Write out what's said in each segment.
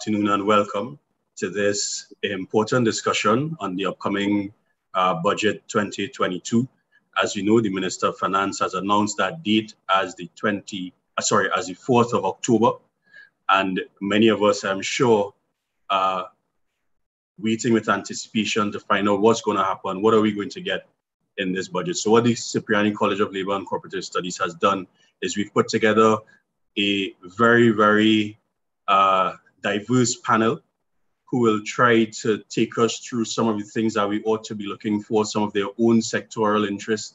afternoon and welcome to this important discussion on the upcoming uh, budget 2022. As you know, the Minister of Finance has announced that date as the 20, uh, sorry, as the 4th of October. And many of us, I'm sure, are waiting with anticipation to find out what's going to happen. What are we going to get in this budget? So what the Cipriani College of Labor and Cooperative Studies has done is we've put together a very, very uh, diverse panel who will try to take us through some of the things that we ought to be looking for, some of their own sectoral interests,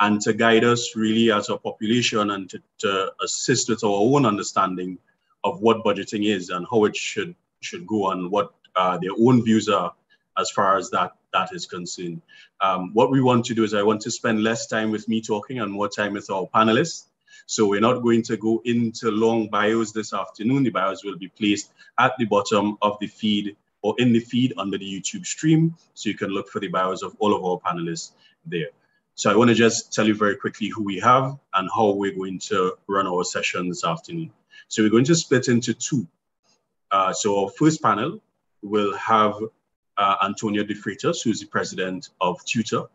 and to guide us really as a population and to, to assist with our own understanding of what budgeting is and how it should should go and what uh, their own views are as far as that that is concerned. Um, what we want to do is I want to spend less time with me talking and more time with our panelists. So we're not going to go into long bios this afternoon. The bios will be placed at the bottom of the feed or in the feed under the YouTube stream. So you can look for the bios of all of our panelists there. So I want to just tell you very quickly who we have and how we're going to run our session this afternoon. So we're going to split into two. Uh, so our first panel will have uh, Antonia De Freitas, who's the president of TTUTA,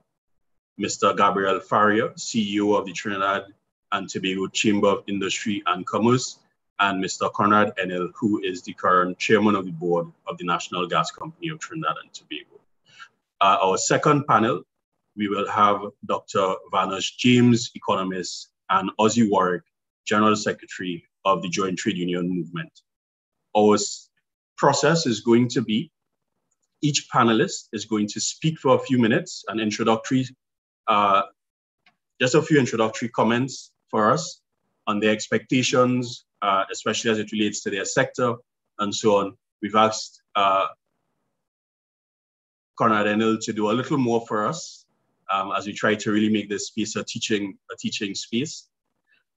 Mr. Gabriel Faria, CEO of the Trinidad and Tobago Chamber of Industry and Commerce, and Mr. Conrad Enill, who is the current chairman of the board of the National Gas Company of Trinidad and Tobago. Uh, our second panel, we will have Dr. Vanus James, economist, and Ozzi Warwick, general secretary of the Joint Trade Union Movement. Our process is going to be each panelist is going to speak for a few minutes, an introductory, uh, just a few introductory comments for us on their expectations, uh, especially as it relates to their sector and so on. We've asked uh, Conrad Enill to do a little more for us um, as we try to really make this space a teaching, a teaching space.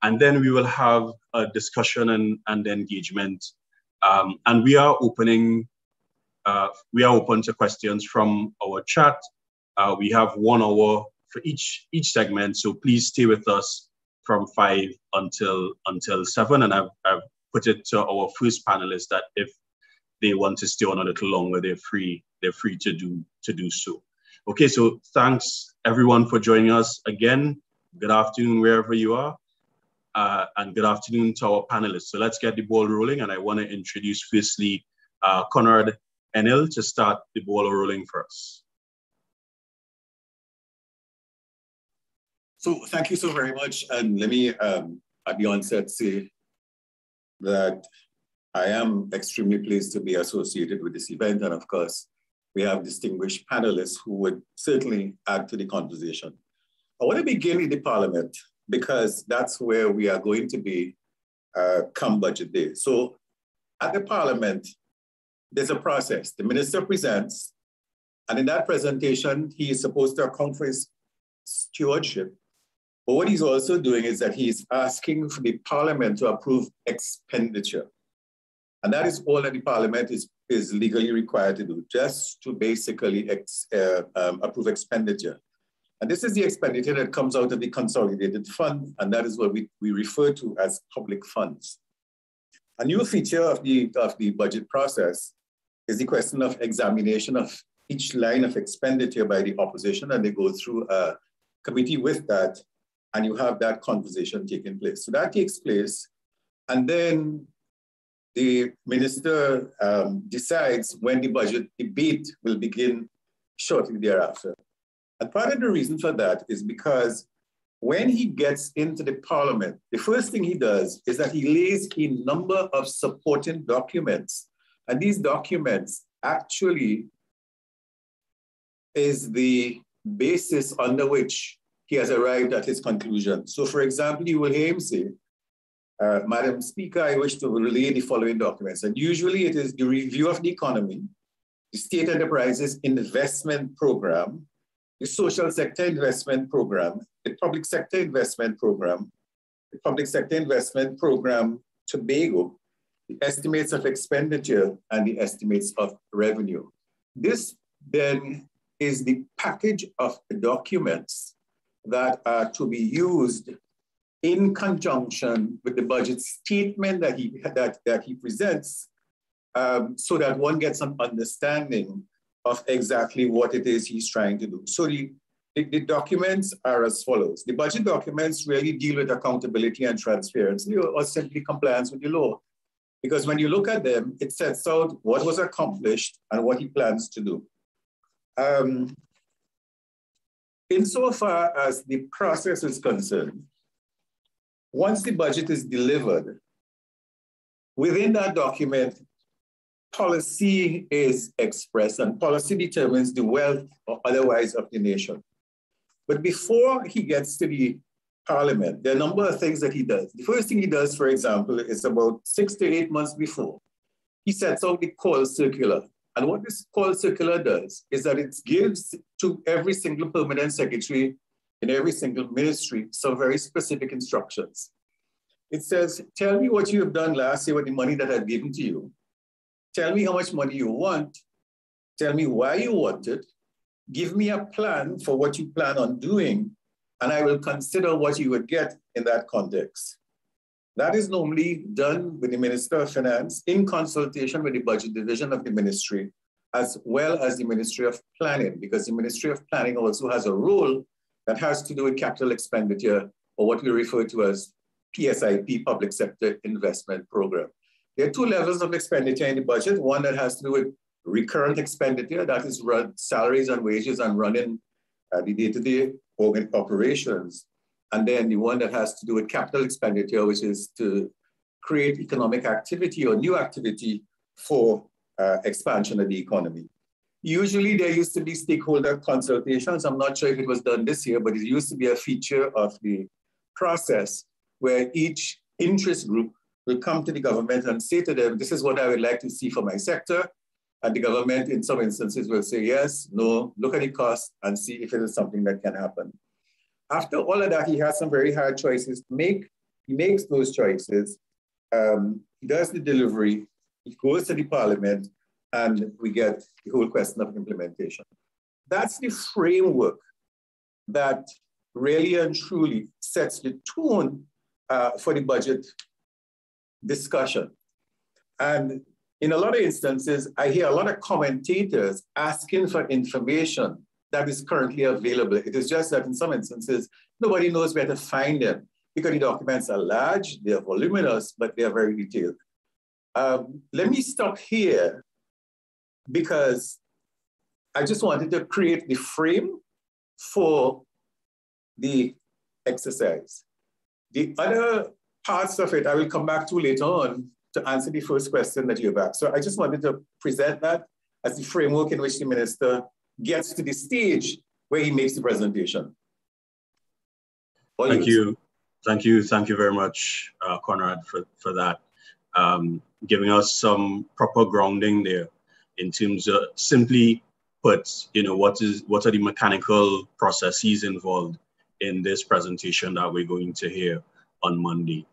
And then we will have a discussion and, and engagement. Um, and we are opening, uh, we are open to questions from our chat. Uh, we have one hour for each, each segment, so please stay with us from five until until seven, and I've, I've put it to our first panelists that if they want to stay on a little longer, they're free. They're free to do to do so. Okay, so thanks everyone for joining us again. Good afternoon wherever you are, uh, and good afternoon to our panelists. So let's get the ball rolling, and I want to introduce firstly uh, Conrad Enill to start the ball rolling for us. So thank you so very much. And let me, um, at the onset, say that I am extremely pleased to be associated with this event. And of course, we have distinguished panelists who would certainly add to the conversation. I want to begin in the parliament because that's where we are going to be uh, come budget day. So at the parliament, there's a process. The minister presents, and in that presentation, he is supposed to account for his stewardship but what he's also doing is that he's asking for the parliament to approve expenditure. And that is all that the parliament is, is legally required to do, just to basically ex, uh, um, approve expenditure. And this is the expenditure that comes out of the consolidated fund, and that is what we, we refer to as public funds. A new feature of the, of the budget process is the question of examination of each line of expenditure by the opposition, and they go through a committee with that and you have that conversation taking place. So that takes place, and then the minister um, decides when the budget debate will begin shortly thereafter. And part of the reason for that is because when he gets into the parliament, the first thing he does is that he lays a number of supporting documents. And these documents actually is the basis under which he has arrived at his conclusion. So for example, you will hear him say, uh, Madam Speaker, I wish to relay the following documents. And usually it is the review of the economy, the state enterprises investment program, the social sector investment program, the public sector investment program, the public sector investment program Tobago, the estimates of expenditure and the estimates of revenue. This then is the package of documents that are to be used in conjunction with the budget statement that he, that, that he presents um, so that one gets an understanding of exactly what it is he's trying to do. So the, the, the, documents are as follows. The budget documents really deal with accountability and transparency or simply compliance with the law. Because when you look at them, it sets out what was accomplished and what he plans to do. Um, insofar as the process is concerned, once the budget is delivered, within that document, policy is expressed and policy determines the wealth or otherwise of the nation. But before he gets to the parliament, there are a number of things that he does. The first thing he does, for example, is about six to eight months before, he sets out the call circular. And what this call circular does is that it gives to every single permanent secretary in every single ministry some very specific instructions. It says, tell me what you have done last year with the money that I've given to you. Tell me how much money you want. Tell me why you want it. Give me a plan for what you plan on doing, and I will consider what you would get in that context. That is normally done with the Minister of Finance in consultation with the budget division of the ministry, as well as the Ministry of Planning, because the Ministry of Planning also has a role that has to do with capital expenditure, or what we refer to as PSIP, Public Sector Investment Program. There are two levels of expenditure in the budget. One that has to do with recurrent expenditure, that is salaries and wages and running uh, the day-to-day -day operations. And then the one that has to do with capital expenditure, which is to create economic activity or new activity for uh, expansion of the economy. Usually there used to be stakeholder consultations. I'm not sure if it was done this year, but it used to be a feature of the process where each interest group will come to the government and say to them, this is what I would like to see for my sector. And the government, in some instances, will say yes, no, look at the cost and see if it is something that can happen. After all of that, he has some very hard choices to make. He makes those choices. Um, he does the delivery. He goes to the parliament, and we get the whole question of implementation. That's the framework that really and truly sets the tone uh, for the budget discussion. And in a lot of instances, I hear a lot of commentators asking for information that is currently available. It is just that in some instances, nobody knows where to find them because the documents are large, they are voluminous, but they are very detailed. Um, let me stop here because I just wanted to create the frame for the exercise. The other parts of it I will come back to later on to answer the first question that you have asked. So I just wanted to present that as the framework in which the minister gets to the stage where he makes the presentation. All Thank you. you. Thank you. Thank you very much, uh, Conrad, for, for that. Um, giving us some proper grounding there in terms of simply put, you know, what is what are the mechanical processes involved in this presentation that we're going to hear on Monday.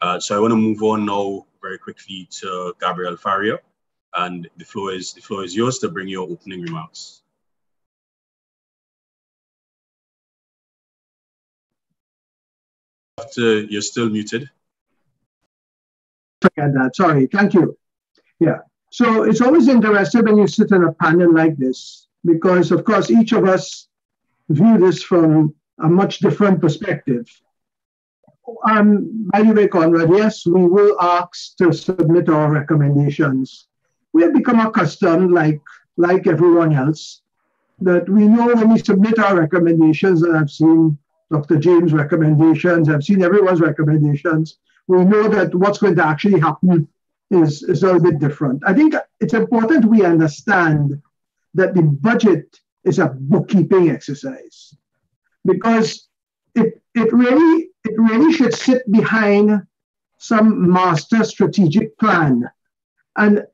Uh, so I want to move on now very quickly to Gabriel Faria, and the floor is the floor is yours to bring your opening remarks. You're still muted. that. Sorry. Thank you. Yeah. So it's always interesting when you sit in a panel like this, because of course each of us view this from a much different perspective. Um, by the way, Conrad, yes, we will ask to submit our recommendations. We have become accustomed, like, like everyone else, that we know when we submit our recommendations, and I've seen Dr. James' recommendations, I've seen everyone's recommendations, we know that what's going to actually happen is, is a little bit different. I think it's important we understand that the budget is a bookkeeping exercise because it, it really it really should sit behind some master strategic plan. And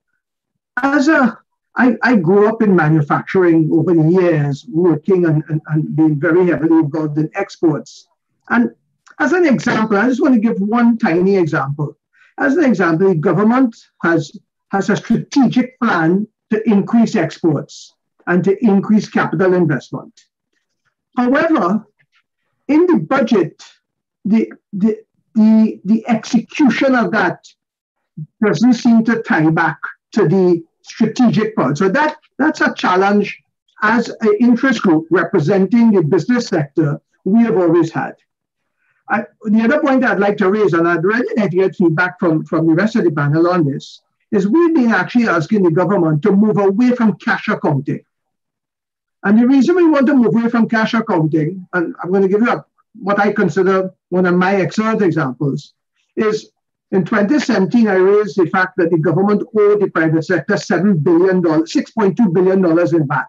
as a I, I grew up in manufacturing over the years, working and, and, and being very heavily involved in exports. And as an example, I just want to give one tiny example. As an example, the government has, has a strategic plan to increase exports and to increase capital investment. However, in the budget, the, the, the, the execution of that doesn't seem to tie back to the strategic part. So that, that's a challenge as an interest group representing the business sector we have always had. I, the other point I'd like to raise, and I'd really like to get feedback from, from the rest of the panel on this, is we've been actually asking the government to move away from cash accounting. And the reason we want to move away from cash accounting, and I'm going to give you a, what I consider one of my excellent examples, is in 2017, I raised the fact that the government owed the private sector $7 billion, $6.2 billion in VAT,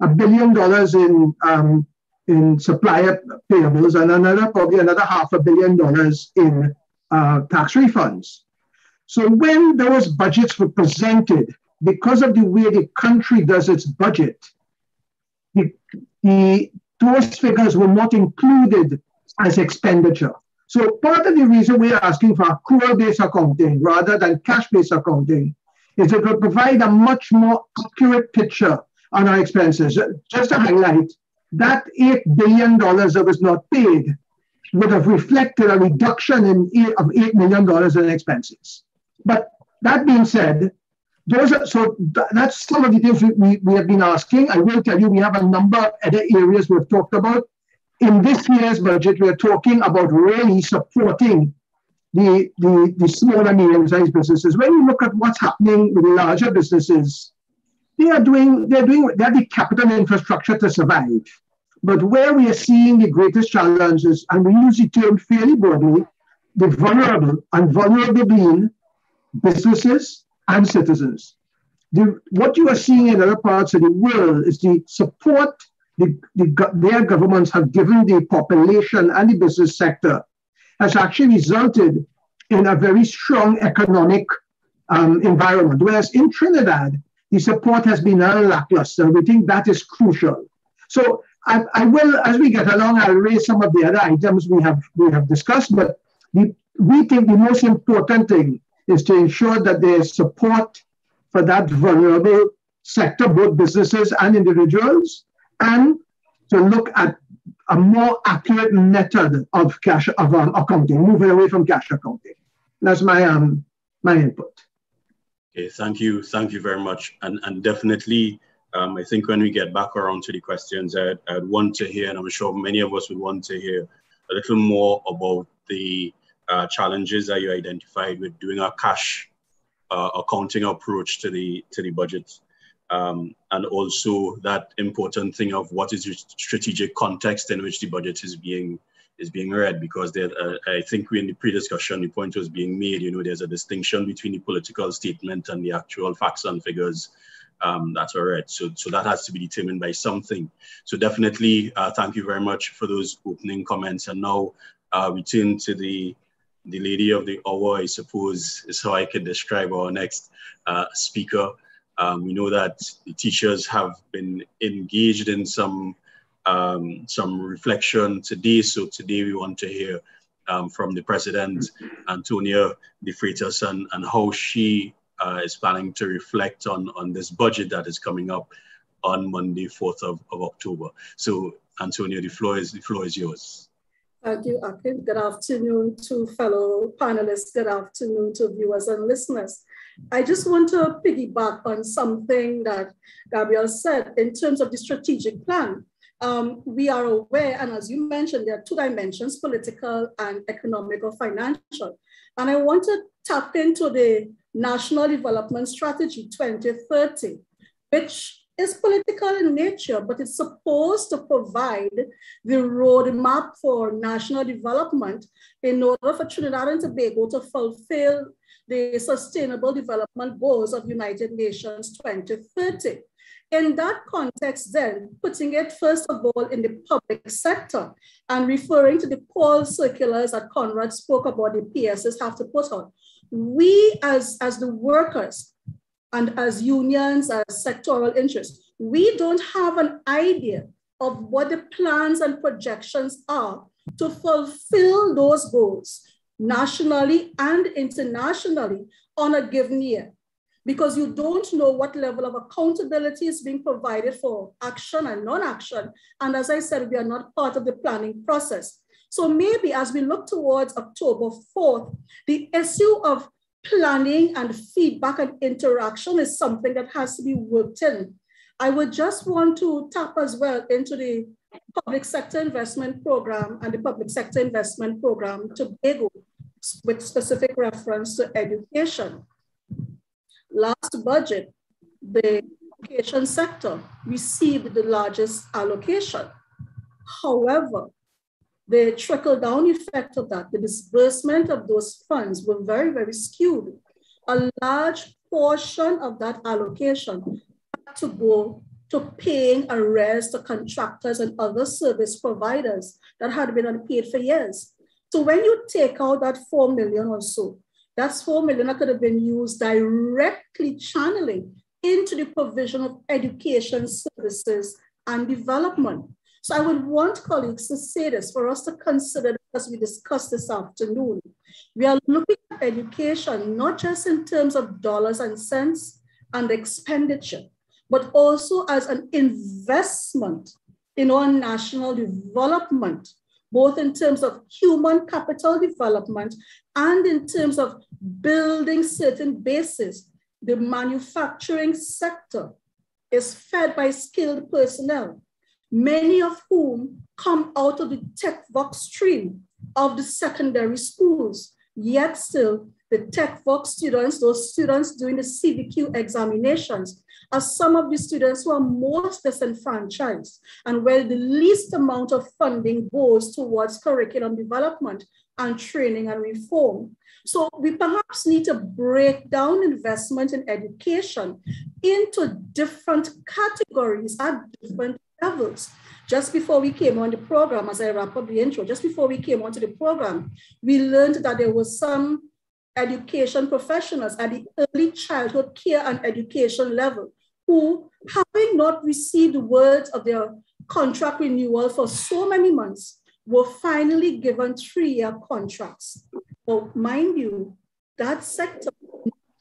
a billion dollars in um, in supplier payables and another probably another half a billion dollars in uh, tax refunds. So when those budgets were presented, because of the way the country does its budget, the, the, those figures were not included as expenditure. So part of the reason we're asking for accrual-based accounting rather than cash-based accounting is it will provide a much more accurate picture on our expenses. Just to highlight, that $8 billion that was not paid would have reflected a reduction in eight, of $8 million in expenses. But that being said, those are, so that's some of the things we, we have been asking. I will tell you, we have a number of other areas we've talked about. In this year's budget, we're talking about really supporting the, the, the small and medium-sized businesses. When you look at what's happening with larger businesses, they are doing, they're doing, they have the capital infrastructure to survive. But where we are seeing the greatest challenges, and we use the term fairly broadly, the vulnerable, and vulnerable being businesses and citizens. The, what you are seeing in other parts of the world is the support the, the, their governments have given the population and the business sector has actually resulted in a very strong economic um, environment. Whereas in Trinidad, the support has been lackluster. We think that is crucial. So I, I, will, as we get along, I'll raise some of the other items we have we have discussed. But the, we think the most important thing is to ensure that there is support for that vulnerable sector, both businesses and individuals, and to look at a more accurate method of cash of um, accounting, moving away from cash accounting. That's my um my input. Okay, thank you, thank you very much, and and definitely, um, I think when we get back around to the questions, I'd, I'd want to hear, and I'm sure many of us would want to hear a little more about the uh, challenges that you identified with doing a cash uh, accounting approach to the to the budget, um, and also that important thing of what is the strategic context in which the budget is being is being read because there, uh, I think we in the pre-discussion the point was being made. You know, there's a distinction between the political statement and the actual facts and figures um, that's all right. So, so that has to be determined by something. So definitely, uh, thank you very much for those opening comments. And now uh, we turn to the the lady of the hour, I suppose, is how I can describe our next uh, speaker. Um, we know that the teachers have been engaged in some um, some reflection today. So today we want to hear um, from the president, Antonia De Freitas, and, and how she uh, is planning to reflect on, on this budget that is coming up on Monday, 4th of, of October. So Antonia, the floor is, the floor is yours. Thank you, Akin. Good afternoon to fellow panelists. Good afternoon to viewers and listeners. I just want to piggyback on something that Gabriel said in terms of the strategic plan. Um, we are aware, and as you mentioned, there are two dimensions, political and economic or financial. And I want to tap into the National Development Strategy 2030, which is political in nature, but it's supposed to provide the roadmap for national development in order for Trinidad and Tobago to fulfill the Sustainable Development Goals of United Nations 2030. In that context, then, putting it first of all in the public sector and referring to the call circulars that Conrad spoke about, the PSs have to put on, we as, as the workers and as unions, as sectoral interests, we don't have an idea of what the plans and projections are to fulfill those goals nationally and internationally on a given year because you don't know what level of accountability is being provided for action and non-action. And as I said, we are not part of the planning process. So maybe as we look towards October 4th, the issue of planning and feedback and interaction is something that has to be worked in. I would just want to tap as well into the public sector investment program and the public sector investment program to Tobago with specific reference to education. Last budget, the education sector received the largest allocation. However, the trickle down effect of that, the disbursement of those funds were very, very skewed. A large portion of that allocation had to go to paying arrears to contractors and other service providers that had been unpaid for years. So when you take out that 4 million or so, that's 4 million that could have been used directly channeling into the provision of education services and development. So I would want colleagues to say this for us to consider as we discuss this afternoon. We are looking at education, not just in terms of dollars and cents and expenditure, but also as an investment in our national development, both in terms of human capital development and in terms of building certain bases. The manufacturing sector is fed by skilled personnel many of whom come out of the TechVox stream of the secondary schools. Yet still, the TechVox students, those students doing the CVQ examinations, are some of the students who are most disenfranchised and where the least amount of funding goes towards curriculum development and training and reform. So we perhaps need to break down investment in education into different categories at different levels. Just before we came on the program, as I wrap up the intro, just before we came onto the program, we learned that there was some education professionals at the early childhood care and education level who, having not received words of their contract renewal for so many months, were finally given three-year contracts. Well, mind you, that sector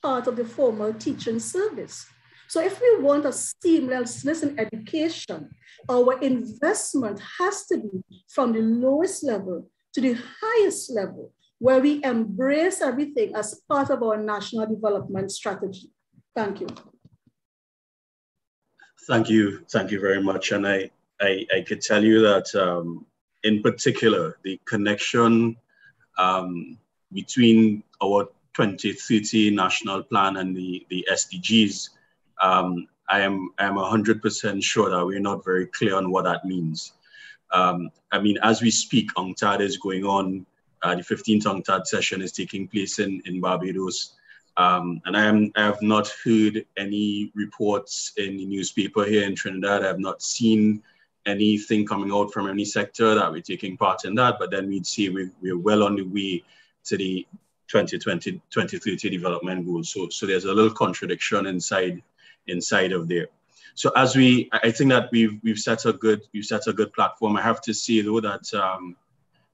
part of the formal teaching service. So if we want a seamlessness in education, our investment has to be from the lowest level to the highest level, where we embrace everything as part of our national development strategy. Thank you. Thank you. Thank you very much. And I, I, I could tell you that um, in particular, the connection um, between our 2030 national plan and the, the SDGs um, I am I am 100% sure that we're not very clear on what that means. Um, I mean, as we speak, UNCTAD is going on. The 15th UNCTAD session is taking place in, in Barbados. Um, and I, am, I have not heard any reports in the newspaper here in Trinidad. I have not seen anything coming out from any sector that we're taking part in that. But then we'd see we, we're well on the way to the 2020, 2030 development goals. So, so there's a little contradiction inside inside of there. So as we, I think that we've we've set a good we've set a good platform. I have to say though that um,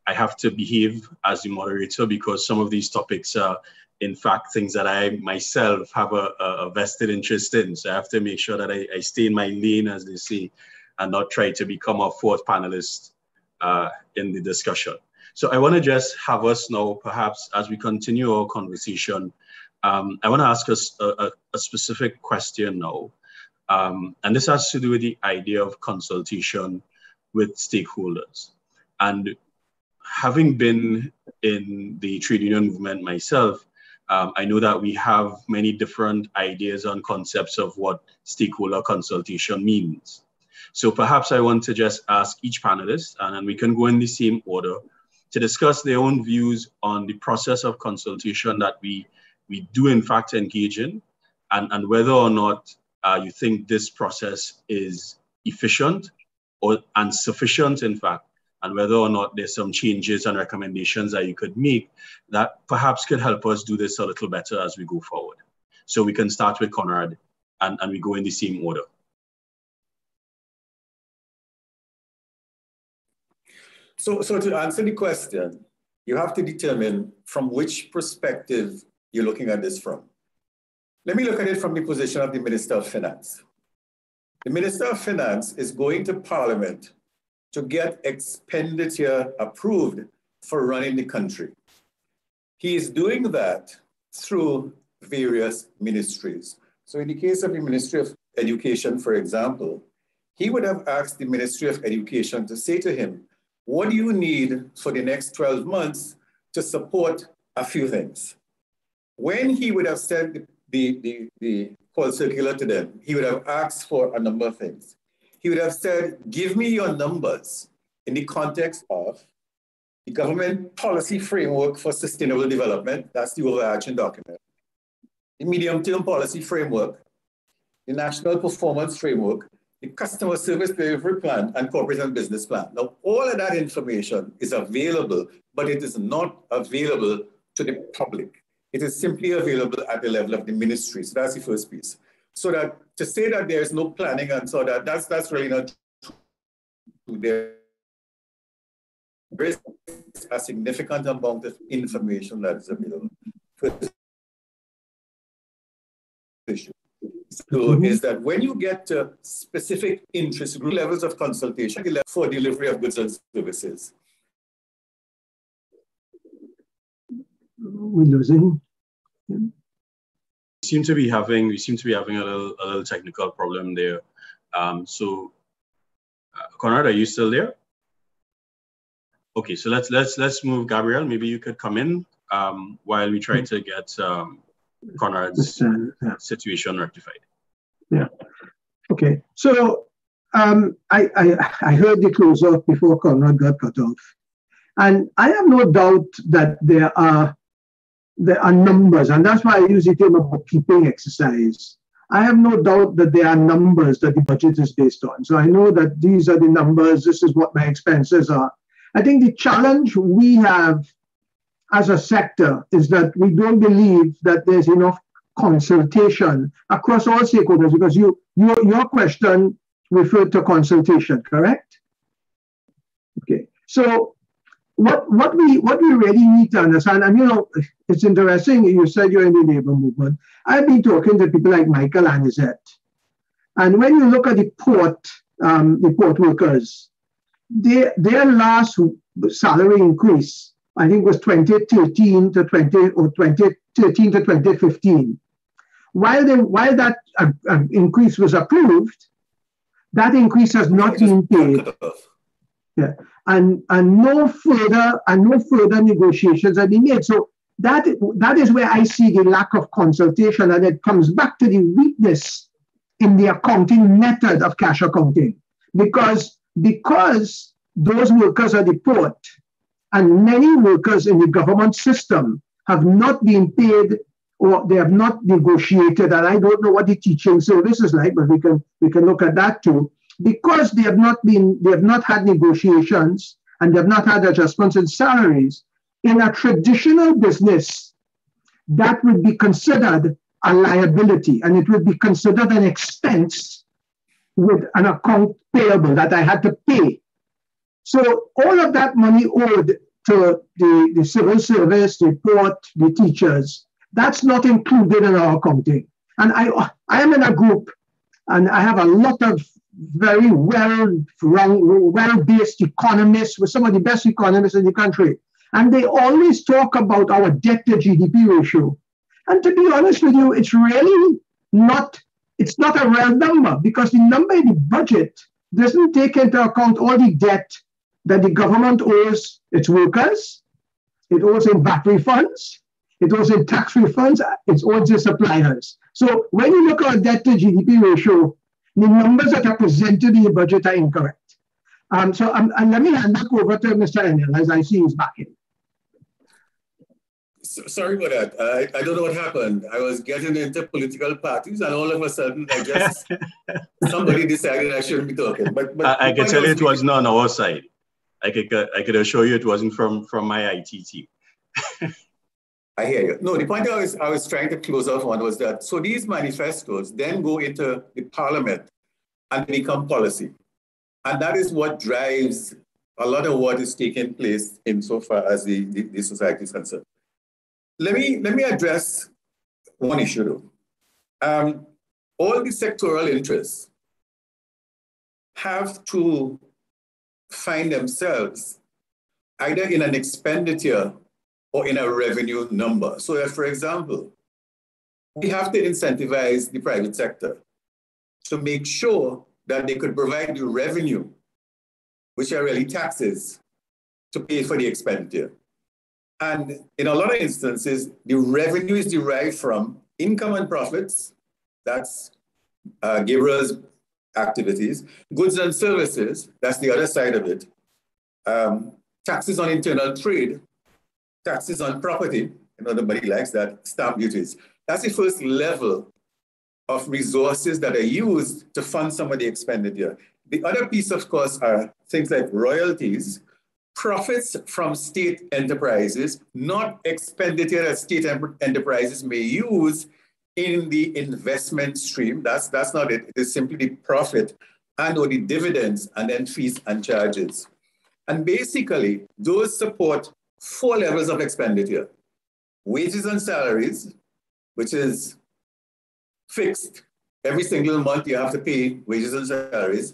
I have to behave as the moderator because some of these topics are in fact things that I myself have a, a vested interest in. So I have to make sure that I, I, stay in my lane, as they say, and not try to become a fourth panelist uh, in the discussion. So I want to just have us now, perhaps as we continue our conversation, um, I want to ask us a, a, a, specific question now. Um, and this has to do with the idea of consultation with stakeholders. And having been in the trade union movement myself, um, I know that we have many different ideas and concepts of what stakeholder consultation means. So perhaps I want to just ask each panelist, and then we can go in the same order, to discuss their own views on the process of consultation that we we do in fact engage in, and, and whether or not uh, you think this process is efficient or and sufficient, in fact, and whether or not there's some changes and recommendations that you could make that perhaps could help us do this a little better as we go forward. So we can start with Conrad and, and we go in the same order. So, so to answer the question, you have to determine from which perspective you're looking at this from. Let me look at it from the position of the Minister of Finance. The Minister of Finance is going to Parliament to get expenditure approved for running the country. He is doing that through various ministries. So in the case of the Ministry of Education, for example, he would have asked the Ministry of Education to say to him, what do you need for the next 12 months to support a few things? When he would have sent the, the, the, the call circular to them, he would have asked for a number of things. He would have said, give me your numbers in the context of the government policy framework for sustainable development, that's the overarching document. The medium-term policy framework, the national performance framework, the customer service delivery plan, and corporate and business plan. Now, all of that information is available, but it is not available to the public. It is simply available at the level of the ministry. So that's the first piece. So that to say that there is no planning and so that that's that's really not true. There is a significant amount of information that is available. So mm-hmm. is that when you get to specific interest group levels of consultation for delivery of goods and services, we're losing. Seem to be having we seem to be having a little a little technical problem there. Um, so, uh, Conrad, are you still there? Okay, so let's let's let's move, Gabriel. Maybe you could come in um, while we try to get um, Conrad's yeah. situation rectified. Yeah. Okay. So um, I, I I heard the close off before Conrad got cut off, and I have no doubt that there are there are numbers, and that's why I use the term of bookkeeping exercise. I have no doubt that there are numbers that the budget is based on. So I know that these are the numbers, this is what my expenses are. I think the challenge we have as a sector is that we don't believe that there's enough consultation across all stakeholders because you, your, your question referred to consultation, correct? Okay, so what what we what we really need to understand, and you know, it's interesting. You said you're in the labor movement. I've been talking to people like Michael Annisette, and when you look at the port, um, the port workers, their their last salary increase, I think, was 2013 to 20 or 2013 to 2015. While they, while that uh, uh, increase was approved, that increase has not been paid. Yeah. And and no further and no further negotiations are being made. So that that is where I see the lack of consultation, and it comes back to the weakness in the accounting method of cash accounting. Because because those workers are the port, and many workers in the government system have not been paid or they have not negotiated, and I don't know what the teaching service is like, but we can we can look at that too because they have not been, they have not had negotiations and they have not had adjustments in salaries, in a traditional business, that would be considered a liability and it would be considered an expense with an account payable that I had to pay. So all of that money owed to the, the civil service, the port, the teachers, that's not included in our accounting. And I, I am in a group and I have a lot of very well well-based economists, with some of the best economists in the country. And they always talk about our debt to GDP ratio. And to be honest with you, it's really not, it's not a real number because the number in the budget doesn't take into account all the debt that the government owes its workers, it owes in VAT refunds, it owes in tax refunds, it owes its suppliers. So when you look at debt to GDP ratio, the numbers that are presented in the budget are incorrect. Um, so um, and let me hand back over to Mr. Enill as I see he's back in. So, sorry about that. I, I don't know what happened. I was getting into political parties and all of a sudden I just, somebody decided I shouldn't be talking. But, but I, I can tell you it was not on our side. I could, I could assure you it wasn't from, from my IT team. I hear you. No, the point I was, I was trying to close off on was that so these manifestos then go into the parliament and become policy. And that is what drives a lot of what is taking place insofar as the, the, the society is concerned. Let me, let me address one issue though. Um, all the sectoral interests have to find themselves either in an expenditure or in a revenue number. So that, for example, we have to incentivize the private sector to make sure that they could provide the revenue, which are really taxes, to pay for the expenditure. And in a lot of instances, the revenue is derived from income and profits, that's uh, Gabriel's activities, goods and services, that's the other side of it, um, taxes on internal trade, taxes on property, you know, nobody likes that, stamp duties. That's the first level of resources that are used to fund some of the expenditure. The other piece, of course, are things like royalties, profits from state enterprises, not expenditure that state enterprises may use in the investment stream. That's, that's not it. It is simply the profit and or the dividends and then fees and charges. And basically, those support four levels of expenditure. Wages and salaries, which is fixed. Every single month you have to pay wages and salaries.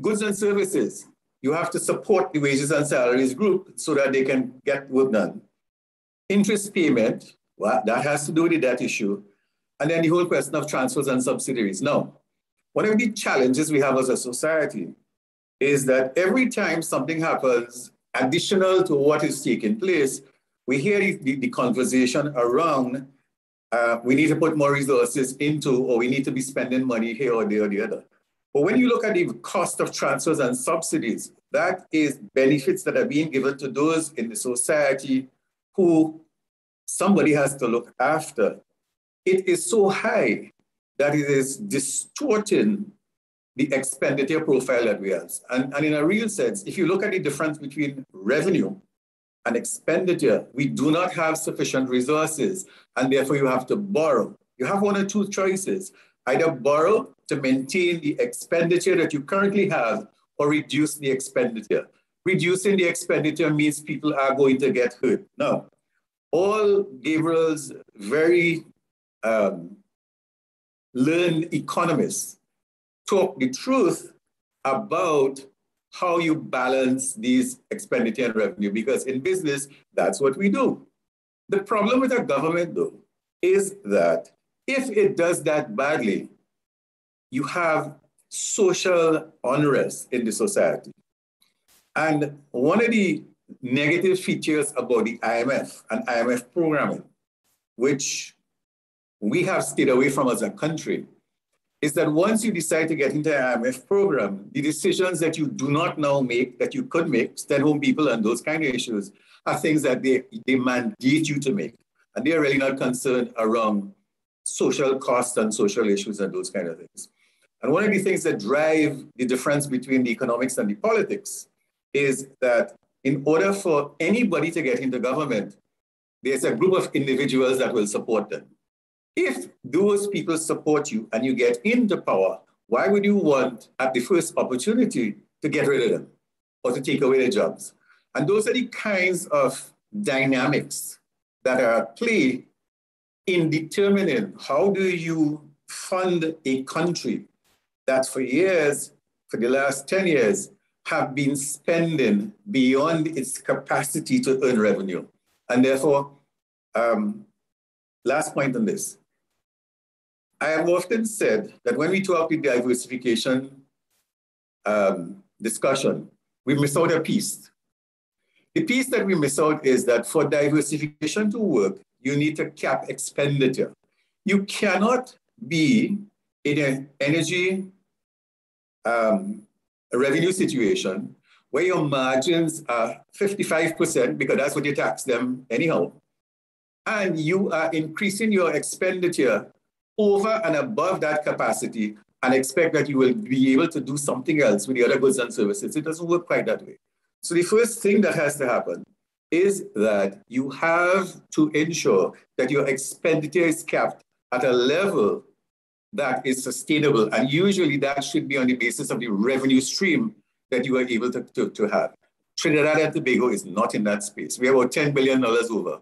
Goods and services, you have to support the wages and salaries group so that they can get work done. Interest payment, well, that has to do with that issue. And then the whole question of transfers and subsidiaries. Now, one of the challenges we have as a society is that every time something happens additional to what is taking place, we hear the, the conversation around uh, we need to put more resources into, or we need to be spending money here or there or the other. But when you look at the cost of transfers and subsidies, that is benefits that are being given to those in the society who somebody has to look after. It is so high that it is distorting the expenditure profile that we have. And, and in a real sense, if you look at the difference between revenue and expenditure, we do not have sufficient resources, and therefore you have to borrow. You have one or two choices either borrow to maintain the expenditure that you currently have, or reduce the expenditure. Reducing the expenditure means people are going to get hurt. No. All Gabriel's very um, learned economists talk the truth about how you balance these expenditure and revenue, because in business, that's what we do. The problem with our government, though, is that if it does that badly, you have social unrest in the society. And one of the negative features about the IMF and IMF programming, which we have stayed away from as a country, is that once you decide to get into an IMF program, the decisions that you do not now make, that you could make, stay home people and those kind of issues, are things that they, they mandate you to make. And they are really not concerned around social costs and social issues and those kind of things. And one of the things that drive the difference between the economics and the politics is that in order for anybody to get into government, there's a group of individuals that will support them. If those people support you and you get into power, why would you want at the first opportunity to get rid of them or to take away their jobs? And those are the kinds of dynamics that are at play in determining how do you fund a country that for years, for the last 10 years, have been spending beyond its capacity to earn revenue. And therefore, um, last point on this, I have often said that when we talk the diversification um, discussion, we miss out a piece. The piece that we miss out is that for diversification to work, you need to cap expenditure. You cannot be in an energy um, revenue situation where your margins are 55% because that's what you tax them anyhow, and you are increasing your expenditure over and above that capacity and expect that you will be able to do something else with the other goods and services. It doesn't work quite that way. So the first thing that has to happen is that you have to ensure that your expenditure is kept at a level that is sustainable. And usually that should be on the basis of the revenue stream that you are able to, to, to have. Trinidad and Tobago is not in that space. We have about $10 billion over.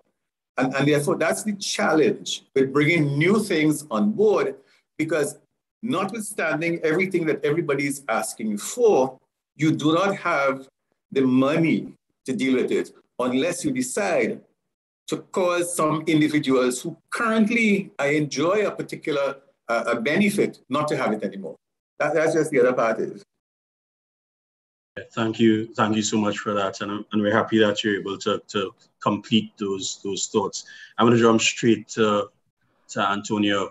And, and therefore, that's the challenge with bringing new things on board because notwithstanding everything that everybody is asking for, you do not have the money to deal with it unless you decide to cause some individuals who currently enjoy a particular uh, a benefit not to have it anymore. That, that's just the other part is. Thank you. Thank you so much for that. And, and we're happy that you're able to, to complete those, those thoughts. I'm going to jump straight to, to Antonia.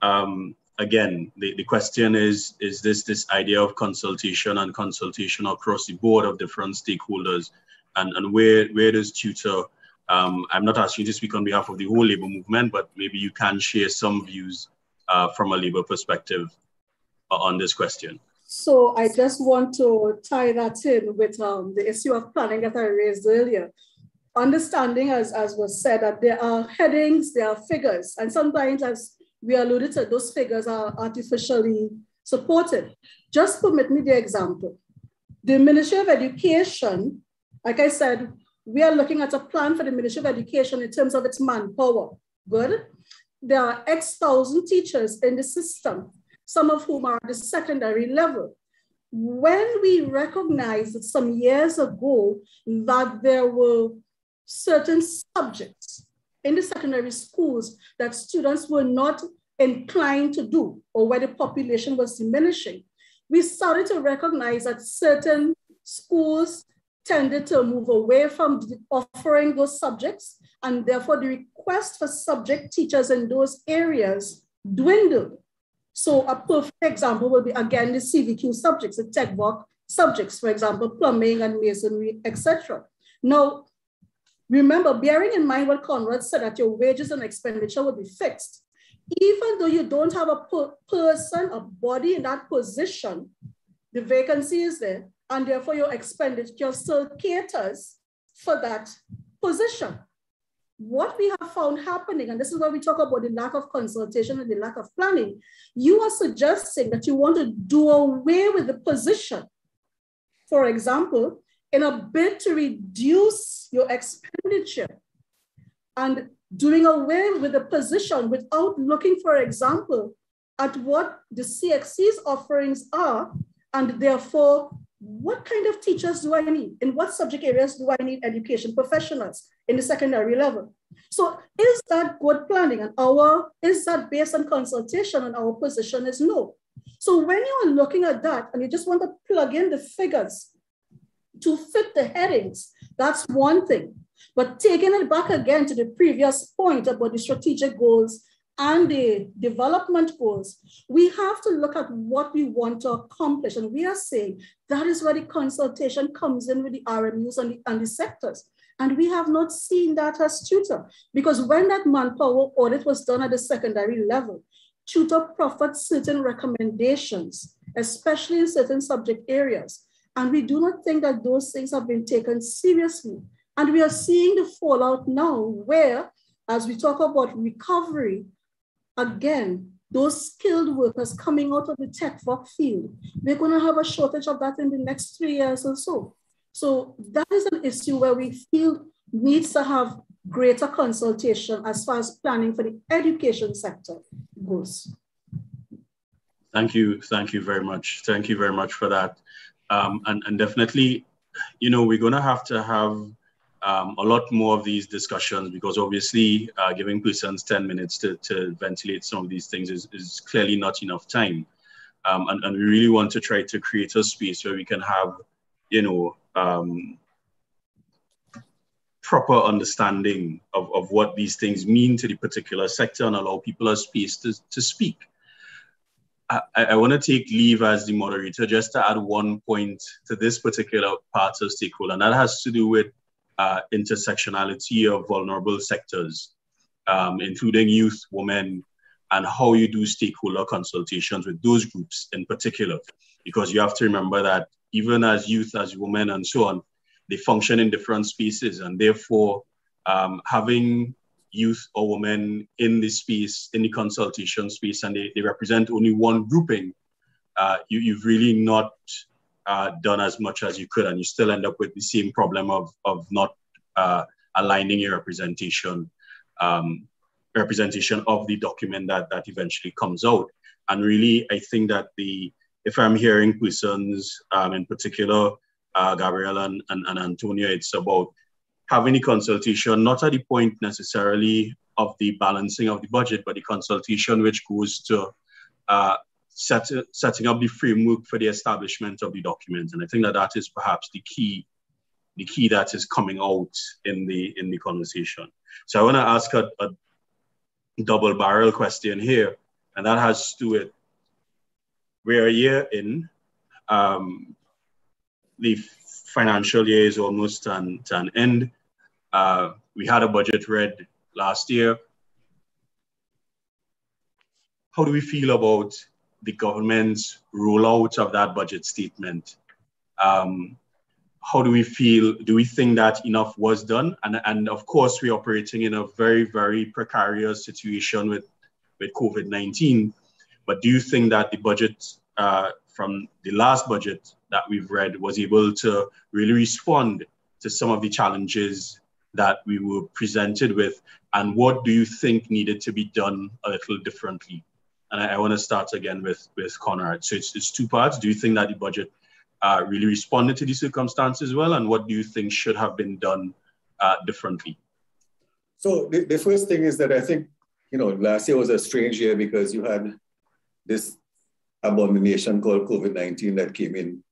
Um, again, the, the question is, is this this idea of consultation and consultation across the board of different stakeholders and, and where, where does TTUTA, um, I'm not asking you to speak on behalf of the whole labor movement, but maybe you can share some views uh, from a labor perspective on this question. So I just want to tie that in with um, the issue of planning that I raised earlier. Understanding, as, as was said, that there are headings, there are figures, and sometimes, as we alluded to, those figures are artificially supported. Just permit me the example. The Ministry of Education, like I said, we are looking at a plan for the Ministry of Education in terms of its manpower. Good. There are X thousand teachers in the system some of whom are at the secondary level. When we recognized some years ago that there were certain subjects in the secondary schools that students were not inclined to do or where the population was diminishing, we started to recognize that certain schools tended to move away from offering those subjects and therefore the request for subject teachers in those areas dwindled. So a perfect example will be, again, the CVQ subjects, the tech work subjects, for example, plumbing and masonry, etc. Now, remember, bearing in mind what Conrad said, that your wages and expenditure will be fixed. Even though you don't have a per person, a body in that position, the vacancy is there, and therefore your expenditure still caters for that position what we have found happening, and this is where we talk about the lack of consultation and the lack of planning, you are suggesting that you want to do away with the position. For example, in a bid to reduce your expenditure and doing away with the position without looking, for example, at what the CXC's offerings are, and therefore what kind of teachers do I need? In what subject areas do I need education professionals in the secondary level? So is that good planning? And our, is that based on consultation? And our position is no. So when you are looking at that and you just want to plug in the figures to fit the headings, that's one thing. But taking it back again to the previous point about the strategic goals and the development goals, we have to look at what we want to accomplish. And we are saying that is where the consultation comes in with the RMUs and the, and the sectors. And we have not seen that as TTUTA because when that manpower audit was done at the secondary level, TTUTA proffered certain recommendations, especially in certain subject areas. And we do not think that those things have been taken seriously. And we are seeing the fallout now where, as we talk about recovery, again, those skilled workers coming out of the tech work field, we're going to have a shortage of that in the next three years or so. So that is an issue where we feel needs to have greater consultation as far as planning for the education sector goes. Thank you. Thank you very much. Thank you very much for that. Um, and, and definitely, you know, we're going to have to have um, a lot more of these discussions because obviously uh, giving persons 10 minutes to, to ventilate some of these things is, is clearly not enough time. Um, and, and we really want to try to create a space where we can have, you know, um, proper understanding of, of what these things mean to the particular sector and allow people a space to, to speak. I, I want to take leave as the moderator just to add one point to this particular part of stakeholder, and that has to do with uh, intersectionality of vulnerable sectors, um, including youth, women, and how you do stakeholder consultations with those groups in particular. Because you have to remember that even as youth, as women, and so on, they function in different spaces, and therefore um, having youth or women in the space, in the consultation space, and they, they represent only one grouping, uh, you, you've really not uh, done as much as you could, and you still end up with the same problem of, of not uh, aligning your representation um, representation of the document that, that eventually comes out. And really, I think that the if I'm hearing persons um, in particular uh, Gabriel and, and, and it's about having the consultation, not at the point necessarily of the balancing of the budget, but the consultation which goes to uh, set, setting up the framework for the establishment of the document. And I think that that is perhaps the key, the key that is coming out in the in the conversation. So I want to ask a, a double barrel question here, and that has to do with we're a year in. Um, the financial year is almost an, to an end. Uh, we had a budget read last year. How do we feel about the government's rollout of that budget statement? Um, how do we feel? Do we think that enough was done? And, and of course, we're operating in a very, very precarious situation with, with COVID 19. But do you think that the budget uh, from the last budget that we've read was able to really respond to some of the challenges that we were presented with? And what do you think needed to be done a little differently? And I, I want to start again with, with Conrad. So it's, it's two parts. Do you think that the budget uh, really responded to the circumstances well? And what do you think should have been done uh, differently? So the, the first thing is that I think, you know, last year was a strange year because you had this abomination called COVID-19 that came in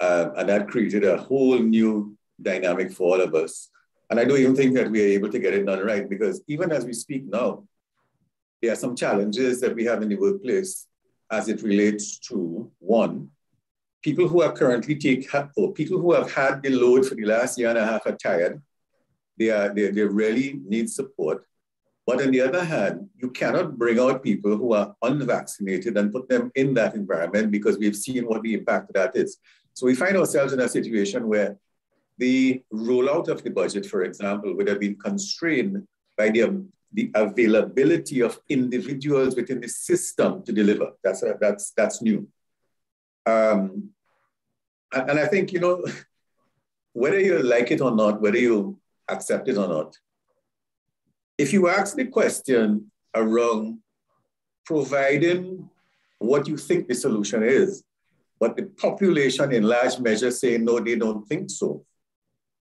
uh, and that created a whole new dynamic for all of us. And I don't even think that we are able to get it done right because even as we speak now, there are some challenges that we have in the workplace as it relates to one, people who are currently take or people who have had the load for the last year and a half are tired. They are they, they really need support. But on the other hand, you cannot bring out people who are unvaccinated and put them in that environment because we've seen what the impact of that is. So we find ourselves in a situation where the rollout of the budget, for example, would have been constrained by the, the availability of individuals within the system to deliver. That's, a, that's, that's new. Um, and, and I think, you know, whether you like it or not, whether you accept it or not, if you ask the question around providing what you think the solution is, but the population in large measure say, no, they don't think so.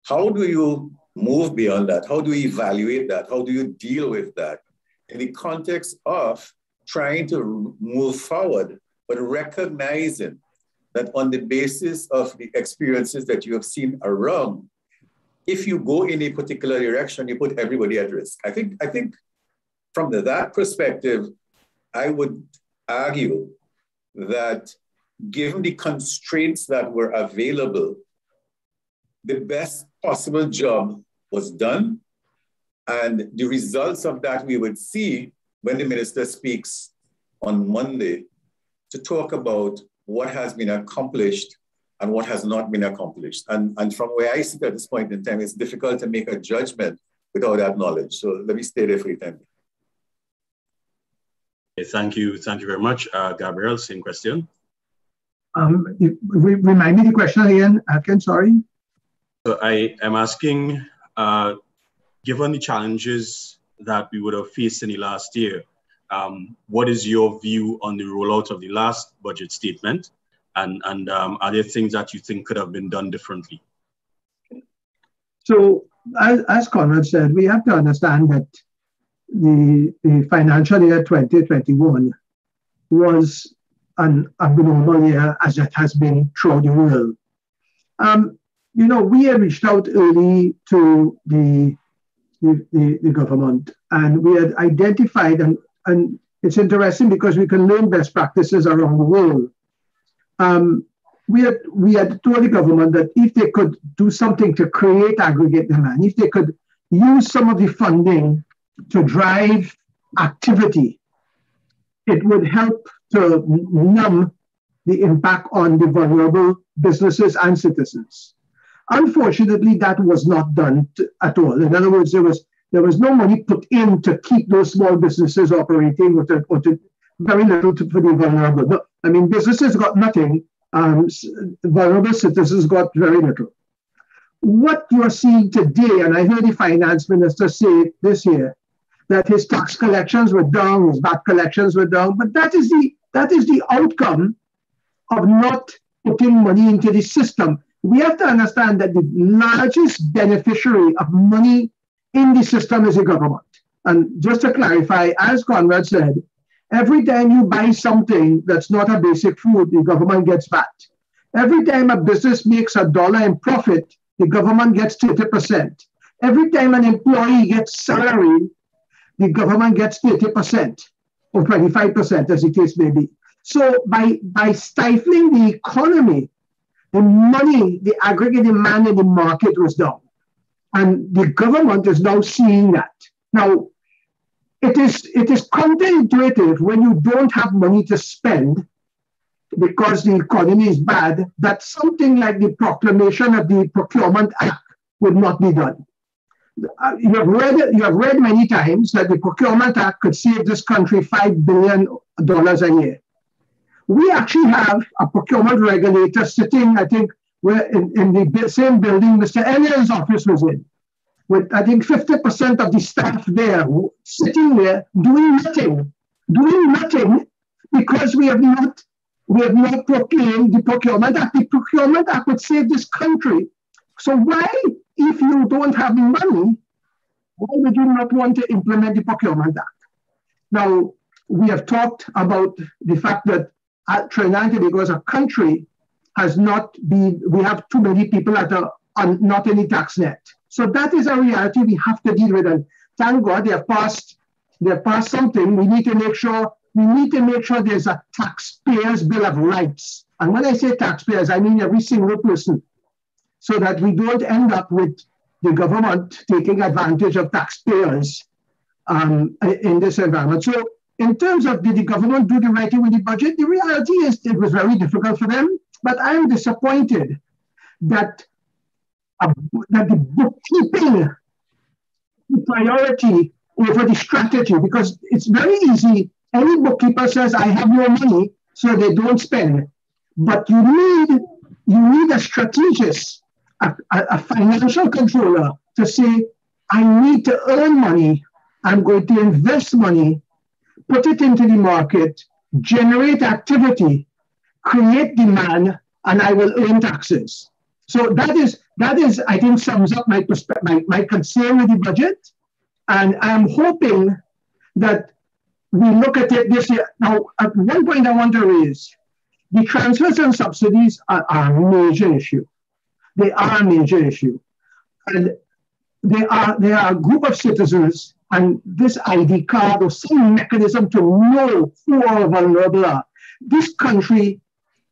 How do you move beyond that? How do we evaluate that? How do you deal with that in the context of trying to move forward, but recognizing that on the basis of the experiences that you have seen around, if you go in a particular direction, you put everybody at risk. I think, I think from that perspective, I would argue that given the constraints that were available, the best possible job was done. And the results of that we would see when the minister speaks on Monday to talk about what has been accomplished and what has not been accomplished. And, and from where I sit at this point in time, it's difficult to make a judgment without that knowledge. So let me stay there for a time. Okay, thank you. Thank you very much. Uh, Gabriel, same question. Um, remind me the question again, Akins, sorry. So I am asking, uh, given the challenges that we would have faced in the last year, um, what is your view on the rollout of the last budget statement? And, and um, are there things that you think could have been done differently? So, as, as Conrad said, we have to understand that the, the financial year 2021 was an abnormal year as it has been throughout the world. Um, you know, we had reached out early to the, the, the, the government and we had identified, and, and it's interesting because we can learn best practices around the world um, we had we had told the government that if they could do something to create aggregate demand, if they could use some of the funding to drive activity, it would help to numb the impact on the vulnerable businesses and citizens. Unfortunately, that was not done to, at all. In other words, there was there was no money put in to keep those small businesses operating or to, or to very little to, for the vulnerable. No, I mean, businesses got nothing, um, vulnerable citizens got very little. What you're seeing today, and I heard the finance minister say this year that his tax collections were down, his VAT collections were down, but that is the that is the outcome of not putting money into the system. We have to understand that the largest beneficiary of money in the system is the government. And just to clarify, as Conrad said, every time you buy something that's not a basic food, the government gets VAT. Every time a business makes a dollar in profit, the government gets 30%. Every time an employee gets salary, the government gets 30% or 25%, as the case may be. So by, by stifling the economy, the money, the aggregate demand in the market was down. And the government is now seeing that. Now, it is, it is counterintuitive when you don't have money to spend because the economy is bad, that something like the proclamation of the Procurement Act would not be done. Uh, you have read you have read many times that the Procurement Act could save this country five billion dollars a year. We actually have a procurement regulator sitting, I think, where in, in the same building Mr. Elliott's office was in, with I think 50% of the staff there sitting there doing nothing, doing nothing because we have not we have not proclaimed the Procurement Act. The Procurement Act would save this country. So why, if you don't have money, why would you not want to implement the Procurement Act? Now, we have talked about the fact that Trinidad and Tobago as a country has not been, we have too many people that are on, not any tax net. So that is a reality we have to deal with. And thank God they have passed, they have passed something. We need to make sure we need to make sure there's a taxpayer's bill of rights. And when I say taxpayers, I mean every single person, so that we don't end up with the government taking advantage of taxpayers um, in this environment. So, in terms of did the government do the right thing with the budget, the reality is it was very difficult for them. But I am disappointed that uh, that the bookkeeping the priority over the strategy because it's very easy any bookkeeper says, I have no money, so they don't spend. But you need you need a strategist, a, a, a financial controller to say, I need to earn money. I'm going to invest money, put it into the market, generate activity, create demand, and I will earn taxes. So that is that is, I think, sums up my my, my concern with the budget. And I'm hoping that we look at it this year. Now, at one point I want to raise, the transfers and subsidies are, are a major issue. They are a major issue. And they are, they are a group of citizens and this ID card or some mechanism to know who are vulnerable This country,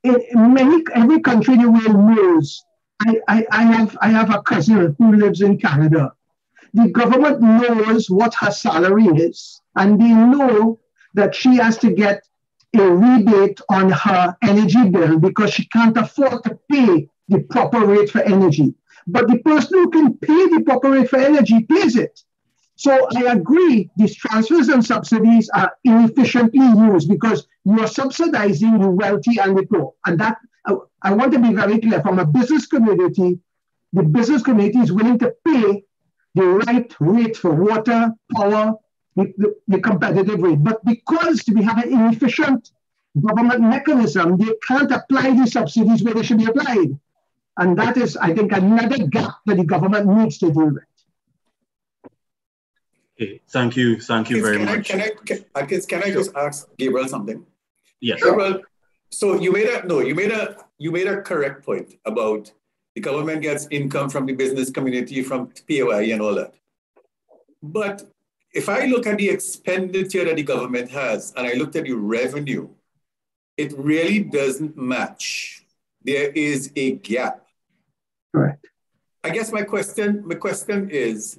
in many every country in the world knows. I, I, I have I have a cousin who lives in Canada. The government knows what her salary is and they know that she has to get a rebate on her energy bill because she can't afford to pay the proper rate for energy. But the person who can pay the proper rate for energy pays it. So I agree, these transfers and subsidies are inefficiently used because you are subsidizing the wealthy and the poor. And that I, want to be very clear from a business community, the business community is willing to pay the right rate for water, power, the, the, competitive rate. But because we have an inefficient government mechanism, they can't apply these subsidies where they should be applied. And that is, I think, another gap that the government needs to deal with. Okay, thank you, thank you very can much. I, can, I, can, uh, I, can I just ask Gabriel something? Yes. Gabriel, so you made a no, you made a you made a correct point about the government gets income from the business community, from POI and all that. But if I look at the expenditure that the government has and I looked at the revenue, it really doesn't match. There is a gap. Correct. I guess my question, my question is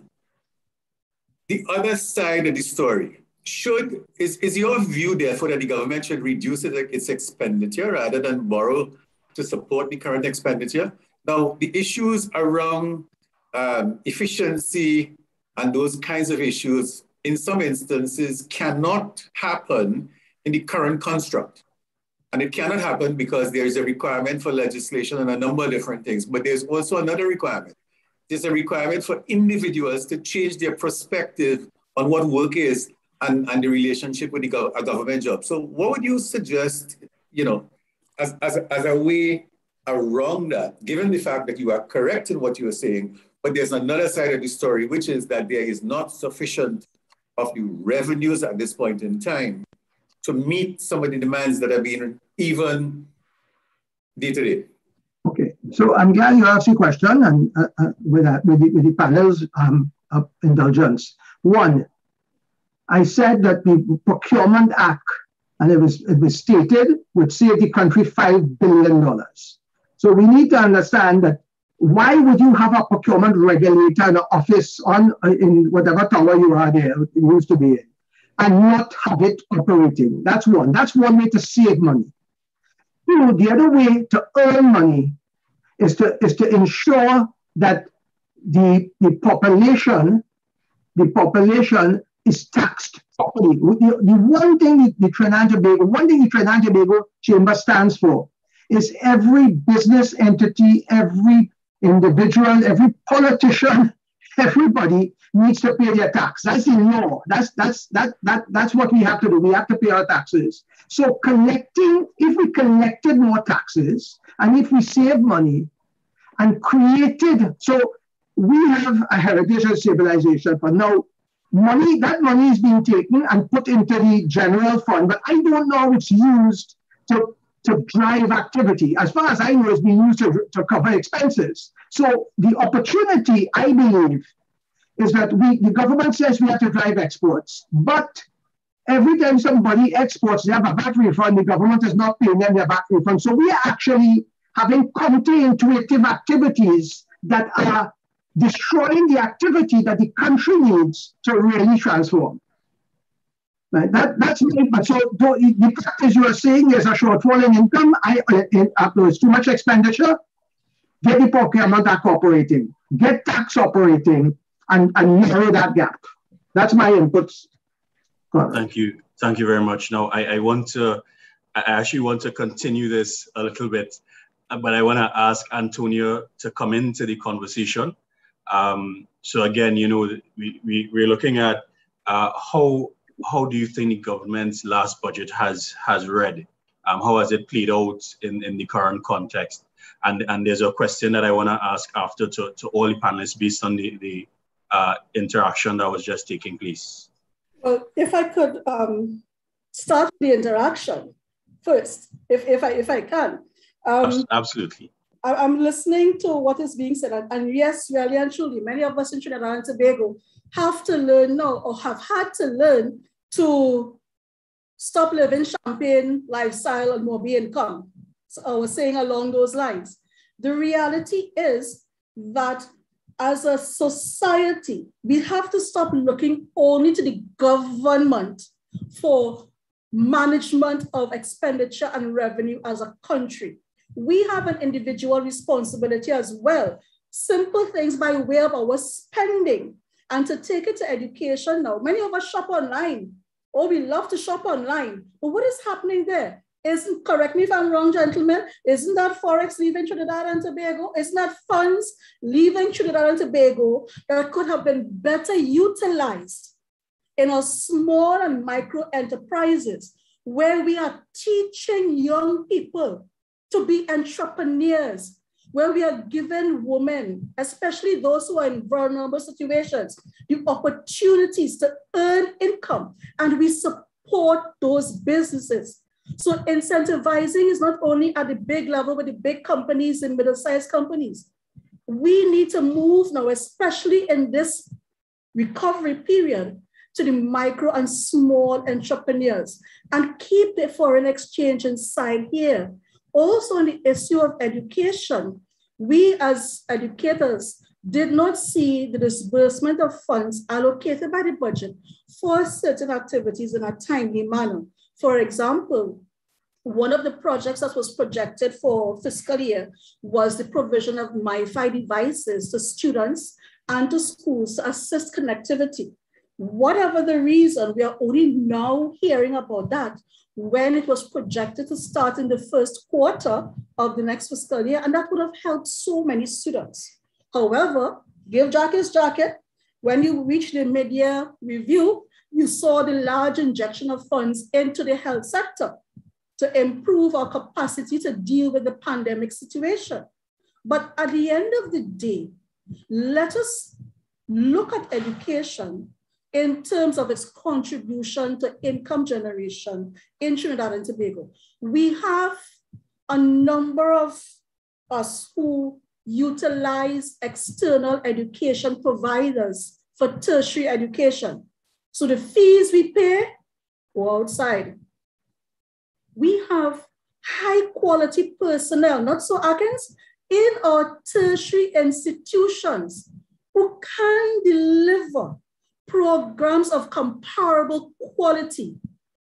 the other side of the story. Should is, is your view therefore that the government should reduce it, its expenditure rather than borrow to support the current expenditure? Now, the issues around um, efficiency and those kinds of issues in some instances cannot happen in the current construct. And it cannot happen because there is a requirement for legislation and a number of different things. But there's also another requirement. There's a requirement for individuals to change their perspective on what work is and, and the relationship with the a government job. So what would you suggest, you know, as, as, as a way around that, given the fact that you are correct in what you are saying, but there's another side of the story, which is that there is not sufficient of the revenues at this point in time to meet some of the demands that are being even day to day. So I'm glad you asked the question and uh, uh, with, that, with, the, with the panel's um, uh, indulgence. One, I said that the Procurement Act, and it was, it was stated, would save the country $5 billion. So we need to understand that why would you have a procurement regulator in an office on in whatever tower you are there used to be in and not have it operating? That's one. That's one way to save money. You know, the other way to earn money is to is to ensure that the, the population, the population is taxed properly. The, the one thing the Trinidad and Tobago, one thing the Trinidad Tobago Chamber stands for is every business entity, every individual, every politician, everybody needs to pay their tax. That's the law. That's that's that that that's what we have to do. We have to pay our taxes. So collecting, if we collected more taxes and if we save money and created, so we have a heritage of stabilization, but now money, that money is being taken and put into the general fund, but I don't know it's used to to drive activity. As far as I know, it's being used to, to cover expenses. So the opportunity, I believe, is that we the government says we have to drive exports, but every time somebody exports, they have a VAT refund. The government is not paying them their VAT refund. So we are actually having counterintuitive activities that are destroying the activity that the country needs to really transform. Right? That, that's me. But so the practice you are saying is a shortfall in income. I, in, uh, it's too much expenditure. Get the procurement operating. Get tax operating and, and narrow that gap. That's my inputs. Thank you. Thank you very much. Now, I, I want to, I actually want to continue this a little bit, but I want to ask Antonia to come into the conversation. Um, so again, you know, we, we, we're looking at uh, how how do you think the government's last budget has has read? Um, how has it played out in, in the current context? And, and there's a question that I want to ask after to, to all the panelists based on the, the uh, interaction that was just taking place. Well, if I could um, start the interaction first, if, if, I, if I can. Um, Absolutely. I, am listening to what is being said, and, and yes, really and truly, many of us in Trinidad and Tobago have to learn now or have had to learn to stop living champagne lifestyle and more income. So I was saying along those lines. The reality is that as a society, we have to stop looking only to the government for management of expenditure and revenue as a country. We have an individual responsibility as well. Simple things by way of our spending and to take it to education now. Many of us shop online. Oh, we love to shop online. But what is happening there? Isn't, correct me if I'm wrong, gentlemen, isn't that Forex leaving Trinidad and Tobago? Isn't that funds leaving Trinidad and Tobago that could have been better utilized in our small and micro enterprises where we are teaching young people to be entrepreneurs, where we are giving women, especially those who are in vulnerable situations, the opportunities to earn income, and we support those businesses. So incentivizing is not only at the big level with the big companies and middle-sized companies. We need to move now, especially in this recovery period, to the micro and small entrepreneurs and keep the foreign exchange inside here. Also, on the issue of education, we as educators did not see the disbursement of funds allocated by the budget for certain activities in a timely manner. For example, one of the projects that was projected for fiscal year was the provision of MiFi devices to students and to schools to assist connectivity. Whatever the reason, we are only now hearing about that when it was projected to start in the first quarter of the next fiscal year, and that would have helped so many students. However, give Jack his jacket. When you reach the mid-year review, you saw the large injection of funds into the health sector. to improve our capacity to deal with the pandemic situation. But at the end of the day, let us look at education in terms of its contribution to income generation in Trinidad and Tobago. We have a number of us who utilize external education providers for tertiary education. So the fees we pay go outside. We have high quality personnel, not so Akins, in our tertiary institutions who can deliver programs of comparable quality,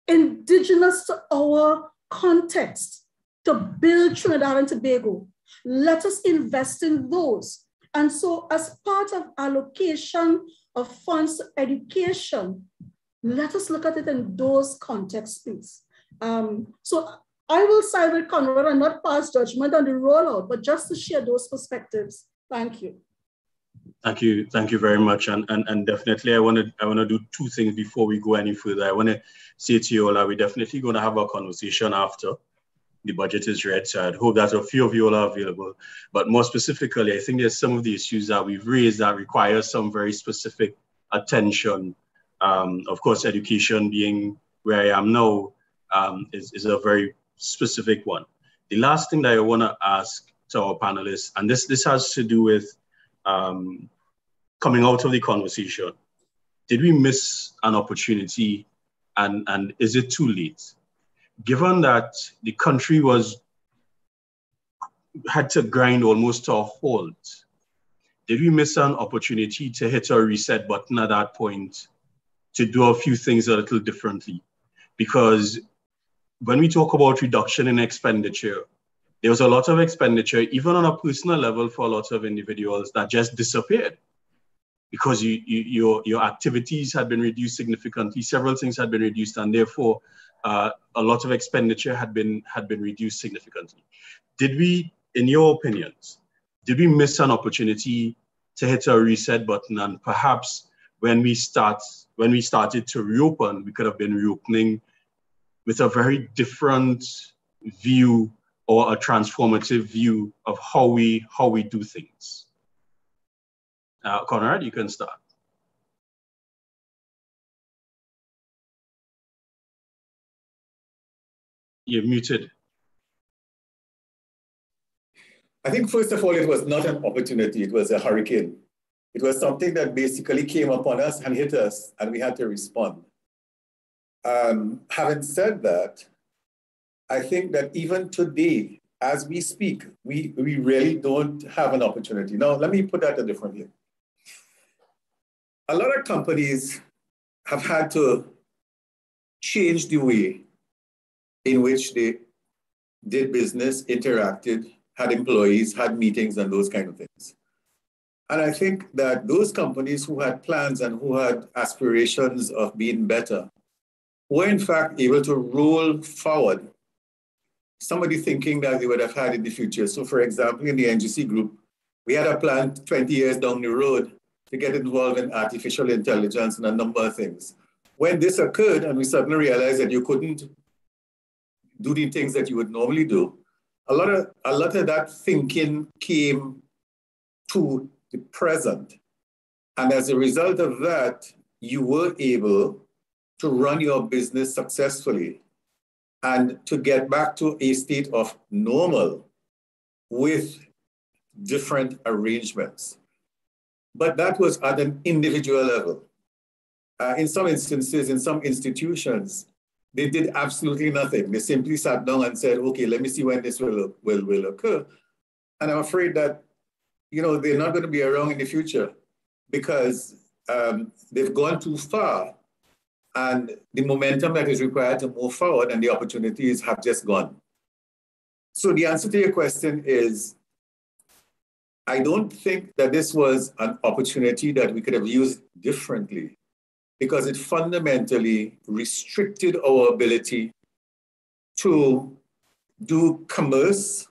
indigenous to our context, to build Trinidad and Tobago. Let us invest in those. And so, as part of allocation of funds to education, let us look at it in those contexts, please. Um, so, I will side with Conrad and not pass judgment on the rollout, but just to share those perspectives. Thank you. Thank you, thank you very much, and and, and definitely, I want to I want to do two things before we go any further. I want to say to you all that we're definitely going to have a conversation after the budget is read. So I'd hope that a few of you all are available. But more specifically, I think there's some of the issues that we've raised that require some very specific attention. Um, of course, education being where I am now um, is, is a very specific one. The last thing that I want to ask to our panelists, and this this has to do with um, coming out of the conversation, did we miss an opportunity and, and is it too late? Given that the country was had to grind almost to a halt, did we miss an opportunity to hit a reset button at that point to do a few things a little differently? Because when we talk about reduction in expenditure, there was a lot of expenditure, even on a personal level, for a lot of individuals that just disappeared because you, you, your, your activities had been reduced significantly, several things had been reduced, and therefore uh, a lot of expenditure had been, had been reduced significantly. Did we, in your opinions, did we miss an opportunity to hit a reset button and perhaps when we start when we started to reopen, we could have been reopening with a very different view or a transformative view of how we how we do things. Uh, Conrad, you can start. You're muted. I think, first of all, it was not an opportunity, it was a hurricane. It was something that basically came upon us and hit us, and we had to respond. Um, having said that, I think that even today, as we speak, we, we really don't have an opportunity. Now, let me put that a different way a lot of companies have had to change the way in which they did business, interacted, had employees, had meetings, and those kind of things. And I think that those companies who had plans and who had aspirations of being better were in fact able to roll forward somebody thinking that they would have had in the future. So for example, in the NGC group, we had a plan 20 years down the road to get involved in artificial intelligence and a number of things. When this occurred and we suddenly realized that you couldn't do the things that you would normally do, a lot of, a lot of that thinking came to the present. And as a result of that, you were able to run your business successfully and to get back to a state of normal with different arrangements. But that was at an individual level. Uh, in some instances, in some institutions, they did absolutely nothing. They simply sat down and said, okay, let me see when this will, will, will occur. And I'm afraid that, you know, they're not going to be around in the future because um, they've gone too far and the momentum that is required to move forward and the opportunities have just gone. So the answer to your question is I don't think that this was an opportunity that we could have used differently because it fundamentally restricted our ability to do commerce,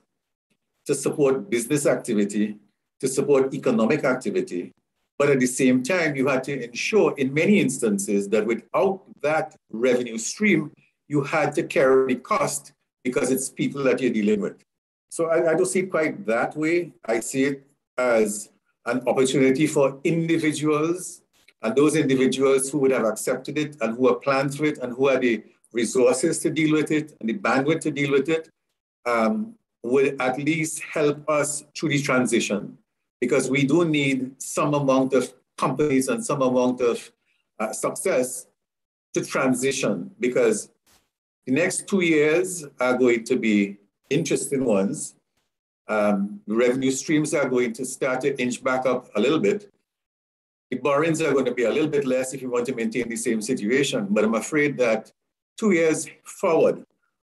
to support business activity, to support economic activity. But at the same time, you had to ensure in many instances that without that revenue stream, you had to carry the cost because it's people that you're dealing with. So I, I don't see it quite that way. I see it as an opportunity for individuals and those individuals who would have accepted it and who are planned for it and who have the resources to deal with it and the bandwidth to deal with it um, will at least help us through the transition because we do need some amount of companies and some amount of uh, success to transition because the next two years are going to be interesting ones. Um, revenue streams are going to start to inch back up a little bit. The borrowings are going to be a little bit less if you want to maintain the same situation, but I'm afraid that two years forward,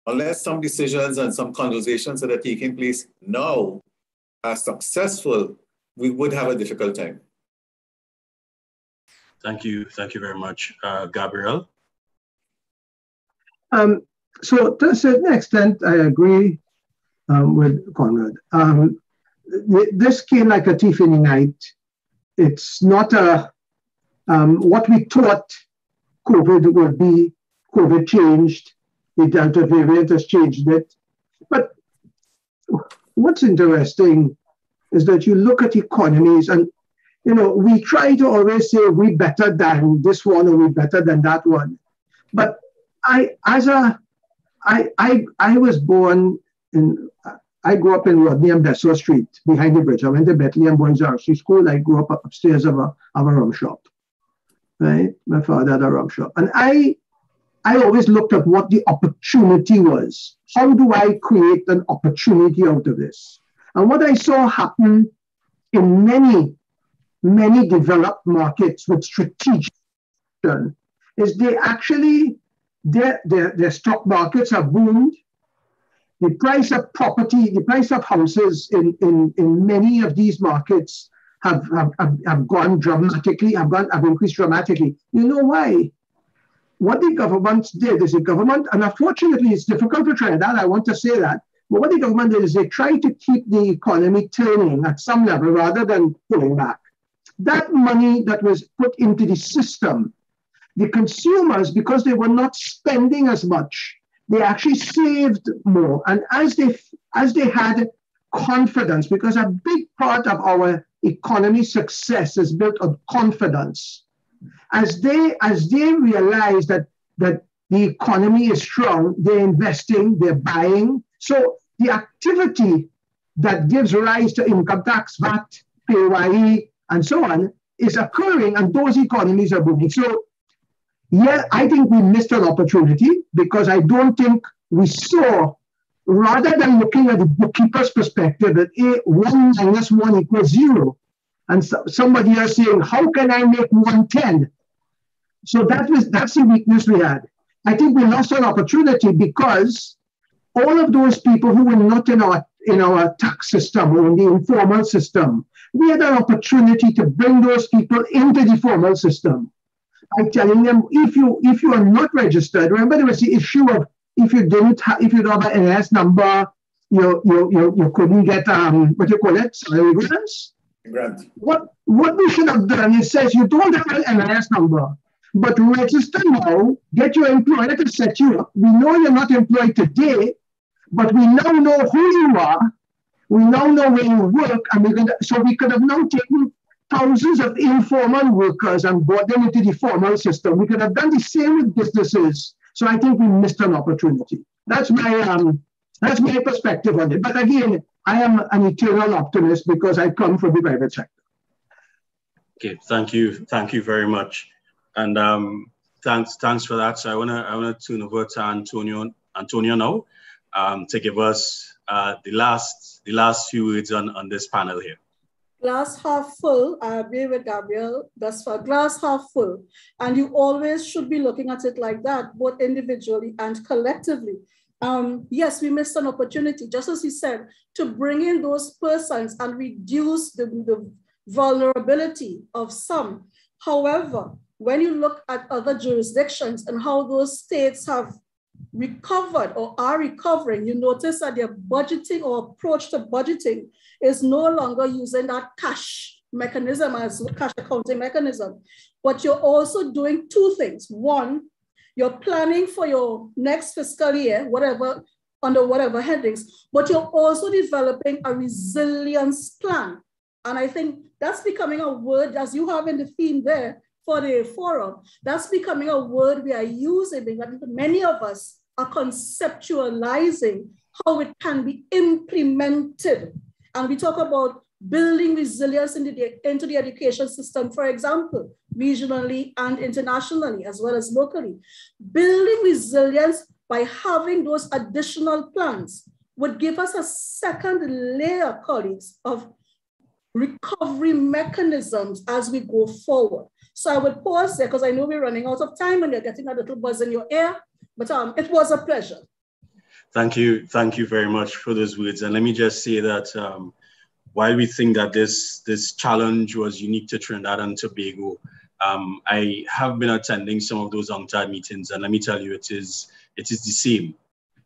unless some decisions and some conversations that are taking place now are successful, we would have a difficult time. Thank you. Thank you very much. Uh, Gabriel? Um, so to a certain extent, I agree um, with Conrad. Um, th this came like a thief in the night. It's not a um, what we thought COVID would be. COVID changed. The Delta variant has changed it. But what's interesting is that you look at economies and you know we try to always say we better than this one or we better than that one. But I as a I I I was born in I grew up in Rodney and Besson Street behind the bridge. I went to Bethlehem Boys RC School. I grew up upstairs of a of a rum shop. Right? My father had a rum shop. And I I always looked at what the opportunity was. How do I create an opportunity out of this? And what I saw happen in many, many developed markets with strategic is they actually their, their, their stock markets have boomed. The price of property, the price of houses in, in, in many of these markets have, have, have, gone dramatically, have, gone, have increased dramatically. You know why? What the government did is the government, and unfortunately it's difficult to try that, I want to say that, but what the government did is they tried to keep the economy turning at some level rather than pulling back. That money that was put into the system the consumers, because they were not spending as much, they actually saved more. And as they as they had confidence, because a big part of our economy success is built on confidence. As they as they realize that that the economy is strong, they're investing, they're buying. So the activity that gives rise to income tax, VAT, PAYE, and so on is occurring, and those economies are booming. So yeah, I think we missed an opportunity because I don't think we saw, rather than looking at the bookkeeper's perspective that A, 1 minus 1 equals 0, and so, somebody else saying, how can I make 110? So that was that's the weakness we had. I think we lost an opportunity because all of those people who were not in our in our tax system or in the informal system, we had an opportunity to bring those people into the formal system by telling them if you if you are not registered, remember there was the issue of if you didn't have if you don't have an NS number, you you you, you couldn't get um what you call it salary grants. Grant. What what we should have done is says you don't have an NS number, but register now, get your employer to set you up. We know you're not employed today, but we now know who you are. We now know where you work, and we could so we could have now taken thousands of informal workers and brought them into the formal system. We could have done the same with businesses. So I think we missed an opportunity. That's my um, that's my perspective on it. But again, I am an eternal optimist because I come from the private sector. Okay, thank you, thank you very much, and um, thanks thanks for that. So I wanna I wanna turn over to Antonia Antonia now um, to give us uh, the last the last few words on on this panel here glass half full, I agree with Gabriel, that's for glass half full. And you always should be looking at it like that, both individually and collectively. Um, yes, we missed an opportunity, just as he said, to bring in those persons and reduce the, the vulnerability of some. However, when you look at other jurisdictions and how those states have recovered or are recovering, you notice that their budgeting or approach to budgeting is no longer using that cash mechanism as cash accounting mechanism. But you're also doing two things. One, you're planning for your next fiscal year, whatever under whatever headings, but you're also developing a resilience plan. And I think that's becoming a word, as you have in the theme there for the forum, that's becoming a word we are using because many of us are conceptualizing how it can be implemented. And we talk about building resilience into the, into the education system, for example, regionally and internationally, as well as locally. Building resilience by having those additional plans would give us a second layer, colleagues, of recovery mechanisms as we go forward. So I would pause there because I know we're running out of time and you're getting a little buzz in your ear, but um, it was a pleasure. Thank you. Thank you very much for those words. And let me just say that um, while we think that this, this challenge was unique to Trinidad and Tobago, um, I have been attending some of those UNCTAD meetings, and let me tell you, it is, it is the same.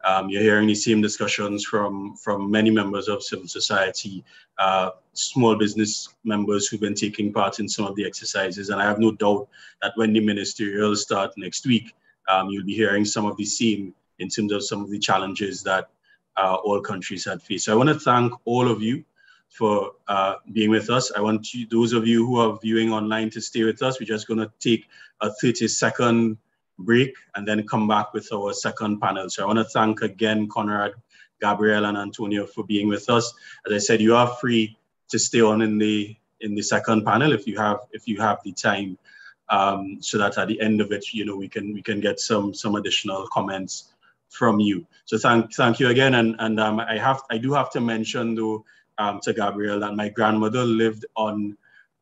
Um, you're hearing the same discussions from, from many members of civil society, uh, small business members who've been taking part in some of the exercises. And I have no doubt that when the ministerial start next week, um, you'll be hearing some of the same in terms of some of the challenges that uh, all countries had faced. So I want to thank all of you for uh, being with us. I want you, those of you who are viewing online to stay with us. We're just going to take a 30 second break and then come back with our second panel. So I want to thank again Conrad, Gabriel, and Antonia for being with us. As I said, you are free to stay on in the in the second panel if you have if you have the time, um, so that at the end of it, you know, we can we can get some some additional comments from you. So thank thank you again, and and um, I have I do have to mention though um, to Gabriel that my grandmother lived on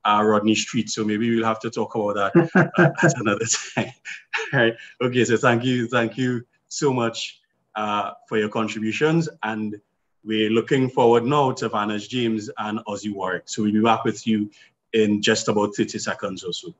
uh, Rodney Street. So maybe we'll have to talk about that uh, at another time. All right. Okay. So thank you. Thank you so much uh, for your contributions. And we're looking forward now to Vanus James and Ozzi Warwick. So we'll be back with you in just about 30 seconds or so.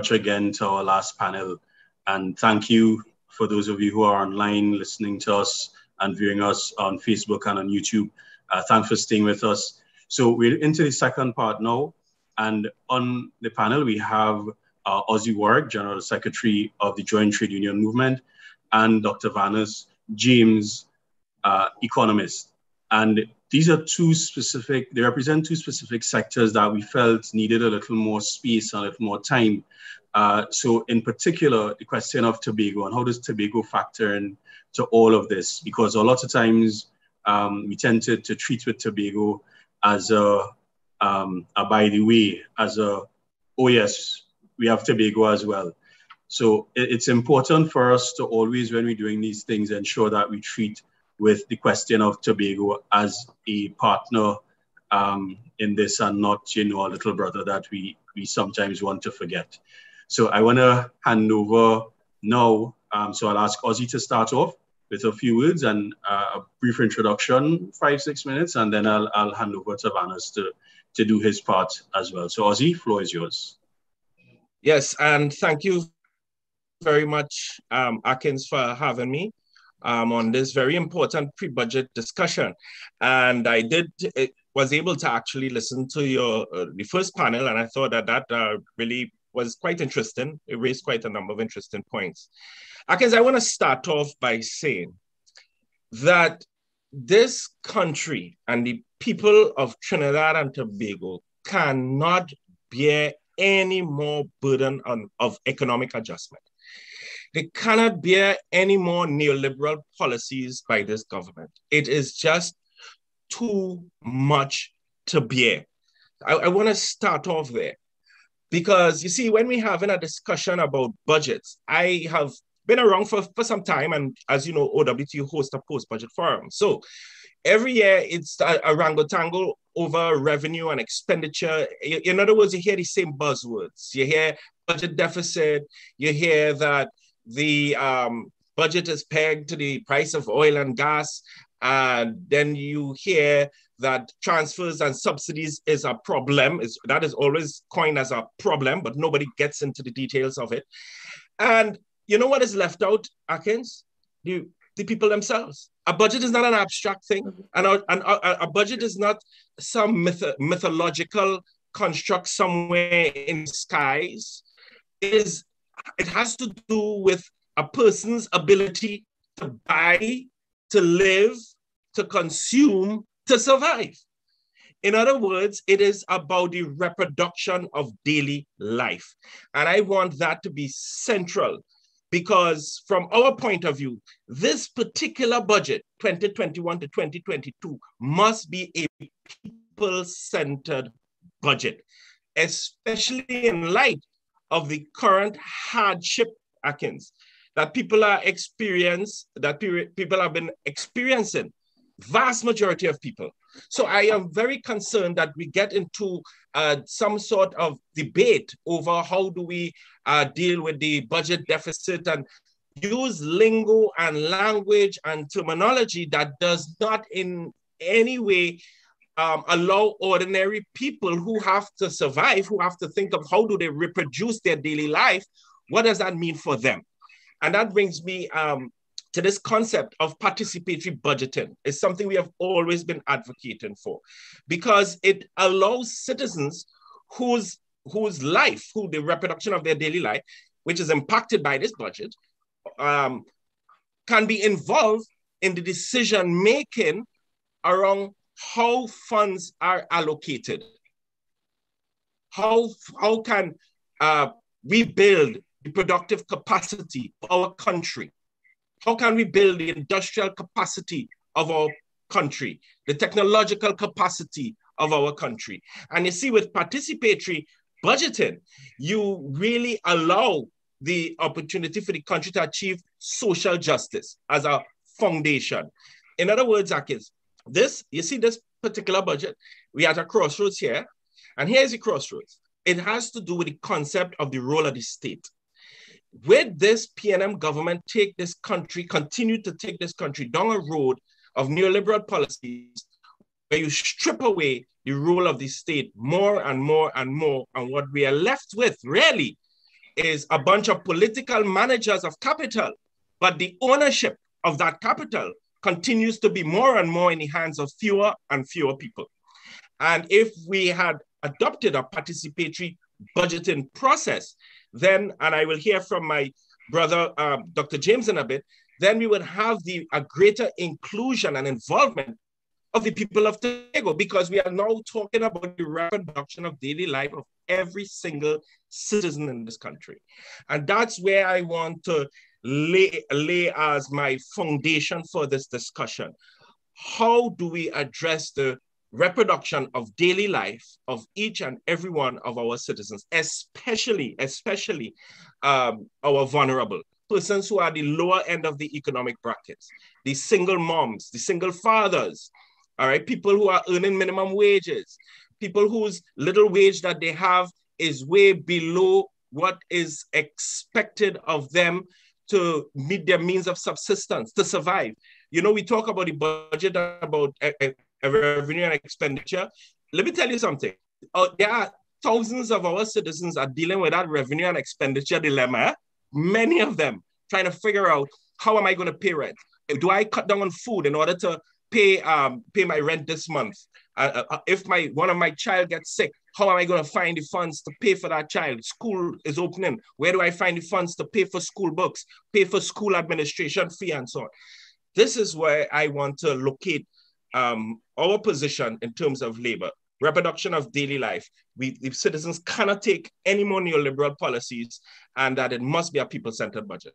Much again to our last panel. And thank you for those of you who are online listening to us and viewing us on Facebook and on YouTube. Uh, thanks for staying with us. So we're into the second part now. And on the panel, we have uh, Ozzi Warwick, General Secretary of the Joint Trade Union Movement, and Dr. Vanus James, uh, economist. And these are two specific, they represent two specific sectors that we felt needed a little more space and a little more time. Uh, so in particular, the question of Tobago and how does Tobago factor in to all of this? Because a lot of times um, we tend to, to treat with Tobago as a, um, a by the way, as a, oh yes, we have Tobago as well. So it, it's important for us to always, when we're doing these things, ensure that we treat with the question of Tobago as a partner um, in this and not, you know, a little brother that we, we sometimes want to forget. So I want to hand over now. Um, so I'll ask Ozzi to start off with a few words and uh, a brief introduction, five, six minutes, and then I'll, I'll hand over to Vanus to, to do his part as well. So Ozzi, floor is yours. Yes, and thank you very much, um, Akins, for having me um, on this very important pre-budget discussion. And I did was able to actually listen to your uh, the first panel, and I thought that that uh, really was quite interesting. It raised quite a number of interesting points. Akins, I want to start off by saying that this country and the people of Trinidad and Tobago cannot bear any more burden on, of economic adjustment. They cannot bear any more neoliberal policies by this government. It is just too much to bear. I, I want to start off there because you see, when we're having a discussion about budgets, I have been around for, for some time, and as you know, OWT hosts a post budget forum. So every year it's a, a tangle over revenue and expenditure. In other words, you hear the same buzzwords. You hear budget deficit, you hear that the um, budget is pegged to the price of oil and gas, and then you hear that transfers and subsidies is a problem. Is that is always coined as a problem, but nobody gets into the details of it. And you know what is left out, Akins? The, the people themselves. A budget is not an abstract thing, and a, and a, a budget is not some myth, mythological construct somewhere in skies. It is it has to do with a person's ability to buy, to live, to consume, to survive. In other words, it is about the reproduction of daily life. And I want that to be central because, from our point of view, this particular budget, 2021 to 2022, must be a people centered budget, especially in light of the current hardship, Akins, that people are experience, that people have been experiencing, vast majority of people. So I am very concerned that we get into uh, some sort of debate over how do we uh, deal with the budget deficit and use lingo and language and terminology that does not in any way um, allow ordinary people who have to survive, who have to think of how do they reproduce their daily life, what does that mean for them? And that brings me um, to this concept of participatory budgeting. It's something we have always been advocating for because it allows citizens whose, whose life, who the reproduction of their daily life, which is impacted by this budget, um, can be involved in the decision making around how funds are allocated. How, how can uh, we build the productive capacity of our country? How can we build the industrial capacity of our country, the technological capacity of our country? And you see, with participatory budgeting, you really allow the opportunity for the country to achieve social justice as a foundation. In other words, Akins, this, you see this particular budget, we are at a crossroads here, and here's the crossroads. It has to do with the concept of the role of the state. With this PNM government take this country, continue to take this country down a road of neoliberal policies where you strip away the role of the state more and more and more. And what we are left with really is a bunch of political managers of capital, but the ownership of that capital continues to be more and more in the hands of fewer and fewer people. And if we had adopted a participatory budgeting process, then, and I will hear from my brother, um, Dr. James in a bit, then we would have the, a greater inclusion and involvement of the people of Tobago because we are now talking about the reproduction of daily life of every single citizen in this country. And that's where I want to lay, lay as my foundation for this discussion. How do we address the reproduction of daily life of each and every one of our citizens, especially, especially um, our vulnerable persons who are the lower end of the economic brackets, the single moms, the single fathers, all right, people who are earning minimum wages, people whose little wage that they have is way below what is expected of them to meet their means of subsistence, to survive. You know, we talk about the budget, about a, a revenue and expenditure. Let me tell you something. Uh, there are thousands of our citizens are dealing with that revenue and expenditure dilemma. Many of them trying to figure out how am I going to pay rent? Do I cut down on food in order to pay um, pay my rent this month? Uh, uh, uh, if my one of my child gets sick, how am I going to find the funds to pay for that child? School is opening. Where do I find the funds to pay for school books, pay for school administration fee, and so on? This is where I want to locate um, our position in terms of labor, reproduction of daily life. We, citizens cannot take any more neoliberal policies, and that it must be a people-centered budget.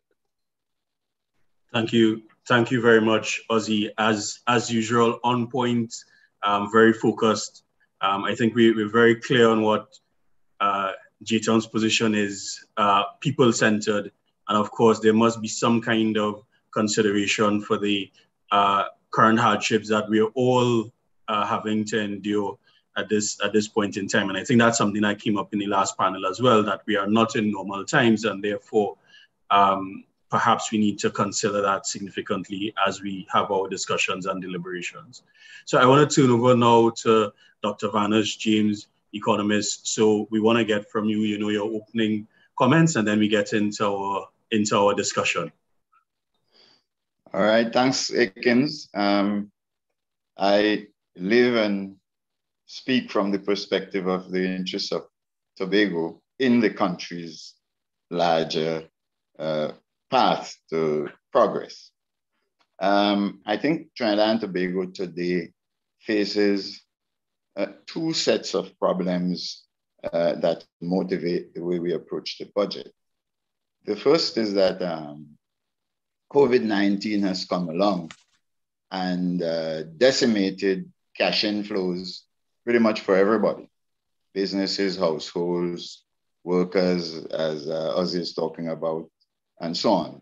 Thank you. Thank you very much, Ozzi. As, as usual, on point, um, very focused. Um, I think we, we're very clear on what uh, JTUM's position is uh, people-centered. And of course, there must be some kind of consideration for the uh, current hardships that we're all uh, having to endure at this at this point in time. And I think that's something that came up in the last panel as well, that we are not in normal times and therefore um, perhaps we need to consider that significantly as we have our discussions and deliberations. So I want to turn over now to Dr. Vanus James, economist. So we want to get from you, you know, your opening comments, and then we get into our into our discussion. All right, thanks, Akins. Um, I live and speak from the perspective of the interests of Tobago in the country's larger uh, path to progress. Um, I think Trinidad and Tobago today faces uh, two sets of problems uh, that motivate the way we approach the budget. The first is that um, COVID-19 has come along and uh, decimated cash inflows pretty much for everybody. Businesses, households, workers, as uh, Ozzi is talking about, and so on.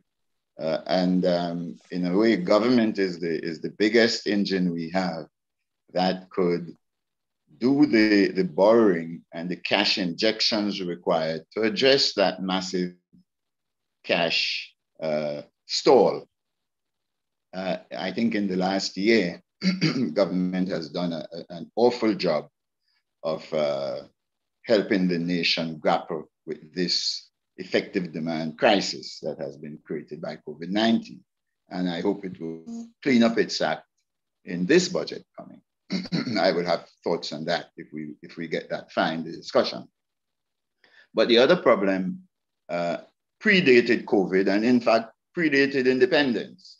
Uh, and um, in a way, government is the, is the biggest engine we have that could do the, the borrowing and the cash injections required to address that massive cash uh, stall. Uh, I think in the last year, government has done a, a, an awful job of uh, helping the nation grapple with this effective demand crisis that has been created by COVID-19. And I hope it will clean up its act in this budget coming. I would have thoughts on that if we, if we get that in the discussion. But the other problem uh, predated COVID and in fact predated independence.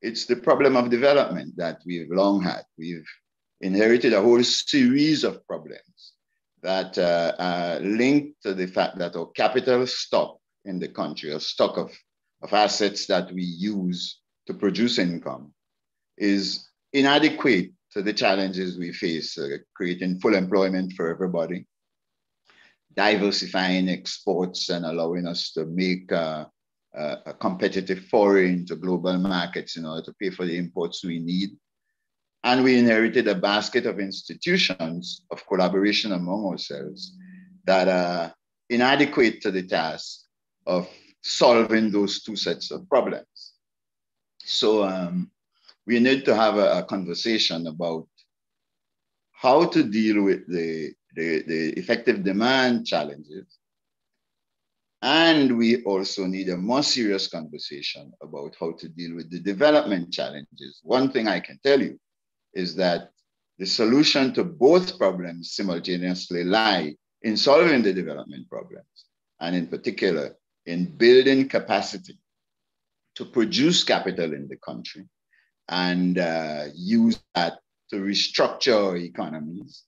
It's the problem of development that we've long had. We've inherited a whole series of problems that uh, are linked to the fact that our capital stock in the country, our stock of, of assets that we use to produce income, is inadequate to the challenges we face, uh, creating full employment for everybody, diversifying exports and allowing us to make uh, uh, a competitive foray into global markets in order to pay for the imports we need. And we inherited a basket of institutions of collaboration among ourselves that are inadequate to the task of solving those two sets of problems. So um, we need to have a, a, conversation about how to deal with the, the, the effective demand challenges And we also need a more serious conversation about how to deal with the development challenges. One thing I can tell you is that the solution to both problems simultaneously lie in solving the development problems, and in particular, in building capacity to produce capital in the country and uh, use that to restructure economies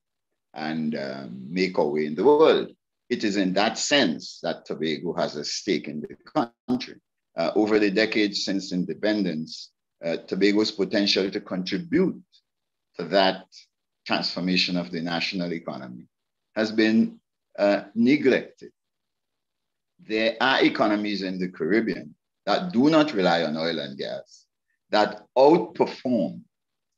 and um, make our way in the world. It is in that sense that Tobago has a stake in the country. Uh, over the decades since independence, uh, Tobago's potential to contribute to that transformation of the national economy has been uh, neglected. There are economies in the Caribbean that do not rely on oil and gas that outperform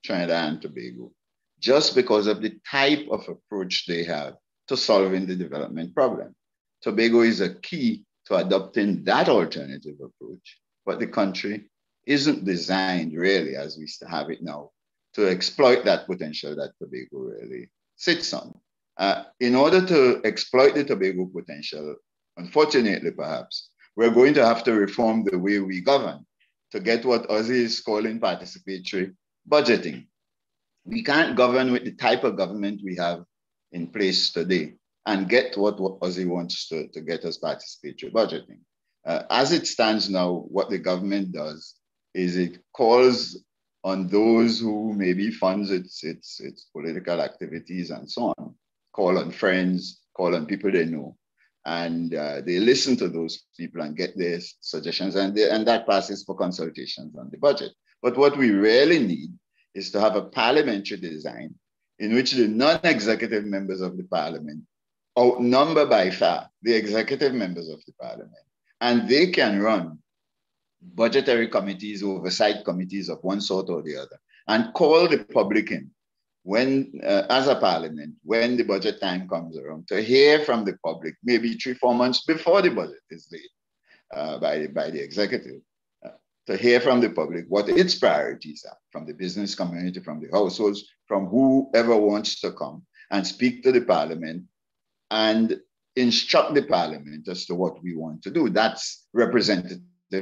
Trinidad and Tobago just because of the type of approach they have to solving the development problem. Tobago is a key to adopting that alternative approach, but the country isn't designed really as we have it now to exploit that potential that Tobago really sits on. Uh, in order to exploit the Tobago potential, unfortunately perhaps, we're going to have to reform the way we govern to get what Ozzi is calling participatory budgeting. We can't govern with the type of government we have in place today and get what, Ozzi wants to, to get us participatory budgeting. Uh, as it stands now, what the government does is it calls on those who maybe funds its, its, its political activities and so on, call on friends, call on people they know, and uh, they listen to those people and get their suggestions, and, they, and that passes for consultations on the budget. But what we really need is to have a parliamentary design in which the non-executive members of the parliament outnumber by far the executive members of the parliament, and they can run budgetary committees, oversight committees of one sort or the other, and call the public in when, uh, as a parliament, when the budget time comes around, to hear from the public, maybe three, four months before the budget is laid uh, by, by the executive, uh, to hear from the public what its priorities are from the business community, from the households, from whoever wants to come and speak to the parliament and instruct the parliament as to what we want to do. That's representative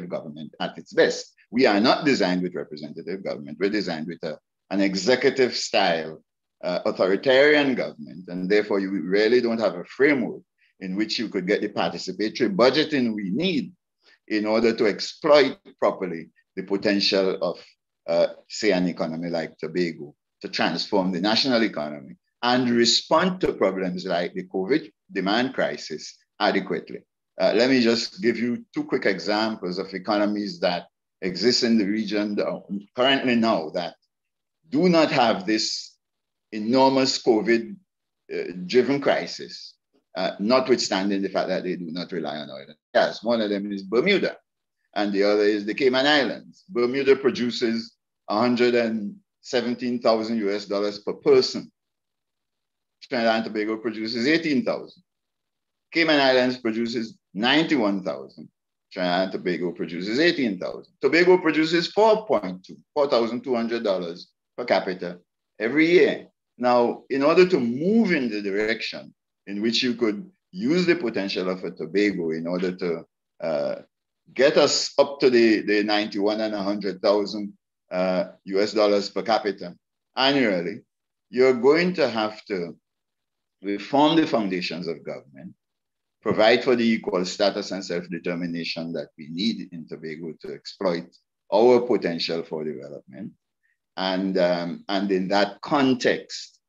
government at its best. We are not designed with representative government. We're designed with a an executive style uh, authoritarian government, and therefore you really don't have a framework in which you could get the participatory budgeting we need in order to exploit properly the potential of, uh, say, an economy like Tobago to transform the national economy and respond to problems like the COVID demand crisis adequately. Uh, let me just give you two quick examples of economies that exist in the region currently now that do not have this enormous COVID uh, driven crisis, uh, notwithstanding the fact that they do not rely on oil Yes. One of them is Bermuda, and the other is the Cayman Islands. Bermuda produces 117,000 US dollars per person. Trinidad and Tobago produces 18,000. Cayman Islands produces 91,000. Trinidad and Tobago produces 18,000. Tobago produces 4.2, $4,200 per capita every year. Now, in order to move in the direction in which you could use the potential of a Tobago in order to uh, get us up to the, the 91 and 100,000 uh, US dollars per capita annually, you're going to have to reform the foundations of government, provide for the equal status and self-determination that we need in Tobago to exploit our potential for development, and, um, and in that context,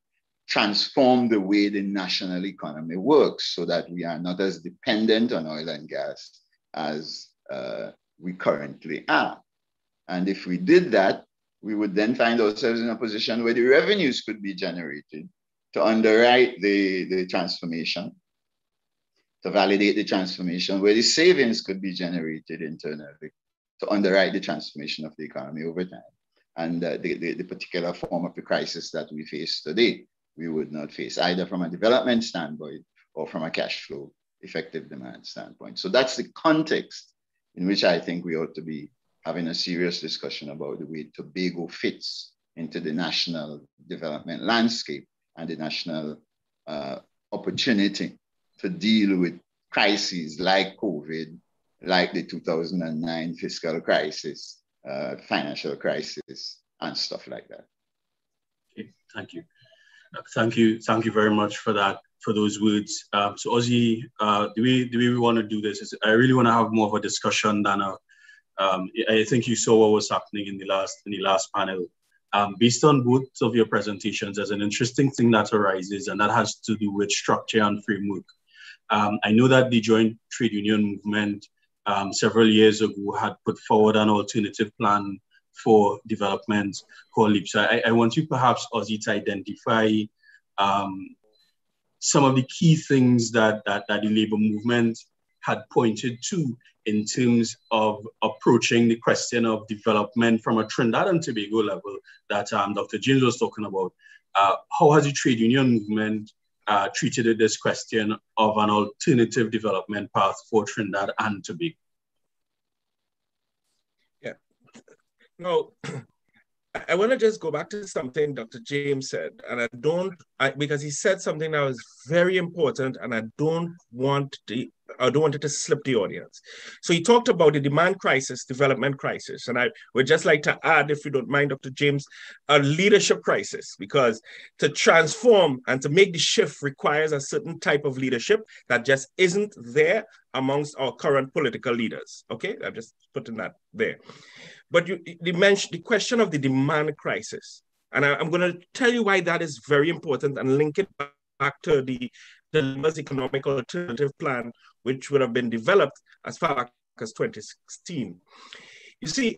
transform the way the national economy works so that we are not as dependent on oil and gas as uh, we currently are. And if we did that, we would then find ourselves in a position where the revenues could be generated to underwrite the, the transformation, to validate the transformation, where the savings could be generated internally to underwrite the transformation of the economy over time and uh, the, the, the, particular form of the crisis that we face today, we would not face either from a development standpoint or from a cash flow effective demand standpoint. So that's the context in which I think we ought to be having a serious discussion about the way Tobago fits into the national development landscape and the national uh, opportunity to deal with crises like COVID, like the 2009 fiscal crisis, uh, financial crisis, and stuff like that. Okay, thank you. Uh, thank you. Thank you very much for that, for those words. Um, so Ozzi, uh, do we do we want to do this? is, I really want to have more of a discussion than a. Um, I think you saw what was happening in the last in the last panel. Um, based on both of your presentations, there's an interesting thing that arises, and that has to do with structure and framework. Um, I know that the joint trade union movement um, several years ago had put forward an alternative plan for development called LEAP. So I, I want you perhaps, Ozzi, to identify um, some of the key things that, that, that the labor movement had pointed to in terms of approaching the question of development from a Trinidad and Tobago level that um, Dr. James was talking about. Uh, how has the trade union movement uh, treated this question of an alternative development path for Trinidad and Tobago? Yeah. No, I want to just go back to something Dr. James said, and I don't, I, because he said something that was very important, and I don't want the, I don't want it to slip the audience. So he talked about the demand crisis, development crisis, and I would just like to add, if you don't mind, Dr. James, a leadership crisis, because to transform and to make the shift requires a certain type of leadership that just isn't there amongst our current political leaders. Okay, I'm just putting that there. But you, mentioned the question of the demand crisis. And I, am going to tell you why that is very important and link it back to the Labor's Economic Alternative Plan, which would have been developed as far back as 2016. You see,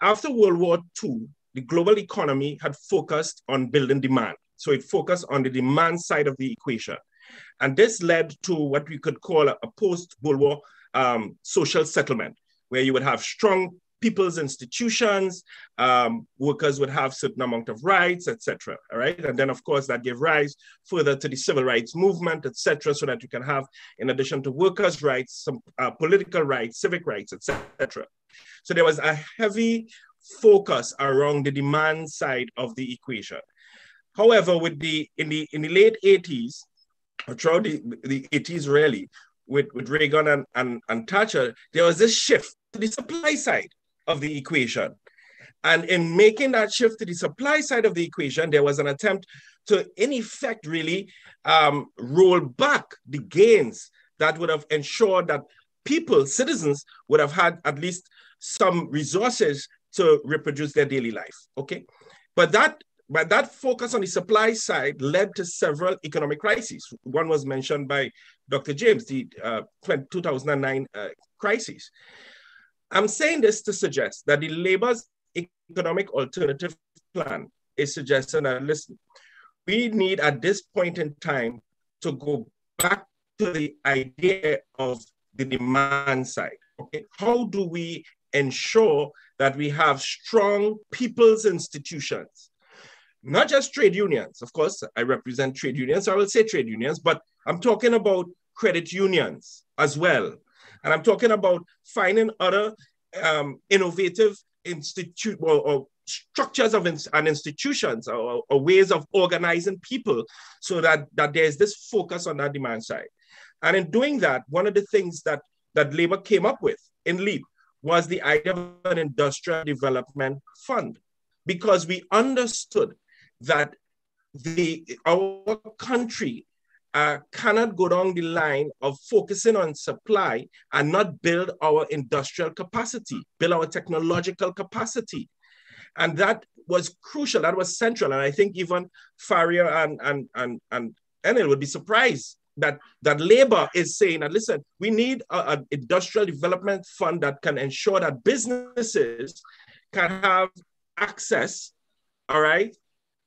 after World War II, the global economy had focused on building demand. So it focused on the demand side of the equation. And this led to what we could call a, a post World War um, social settlement, where you would have strong people's institutions, um, workers would have certain amount of rights, etc. All right, and then of course that gave rise further to the civil rights movement, etc., so that you can have, in addition to workers' rights, some uh, political rights, civic rights, etc. So there was a heavy focus around the demand side of the equation. However, with the in the in the late 80s, or throughout the, the 80s really, with, with Reagan and, and, and Thatcher, there was this shift to the supply side of the equation. And in making that shift to the supply side of the equation, there was an attempt to, in effect, really um, roll back the gains that would have ensured that people, citizens, would have had at least some resources to reproduce their daily life. Okay, but that but that focus on the supply side led to several economic crises. One was mentioned by Dr. James, the uh, 2009 uh, crisis. I'm saying this to suggest that the Labor's economic alternative plan is suggesting that, listen, we need at this point in time to go back to the idea of the demand side. Okay, how do we ensure that we have strong people's institutions, not just trade unions? Of course, I represent trade unions, so I will say trade unions, but I'm talking about credit unions as well. And I'm talking about finding other um, innovative institute or, or structures of and institutions or, or, ways of organizing people so that, that there's this focus on that demand side. And in doing that, one of the things that, that labor came up with in LEAP was the idea of an industrial development fund because we understood that the our country uh, cannot go down the line of focusing on supply and not build our industrial capacity, build our technological capacity. And that was crucial, that was central. And I think even Faria and, and, and, and Enill would be surprised that, that labor is saying that, listen, we need an industrial development fund that can ensure that businesses can have access, all right,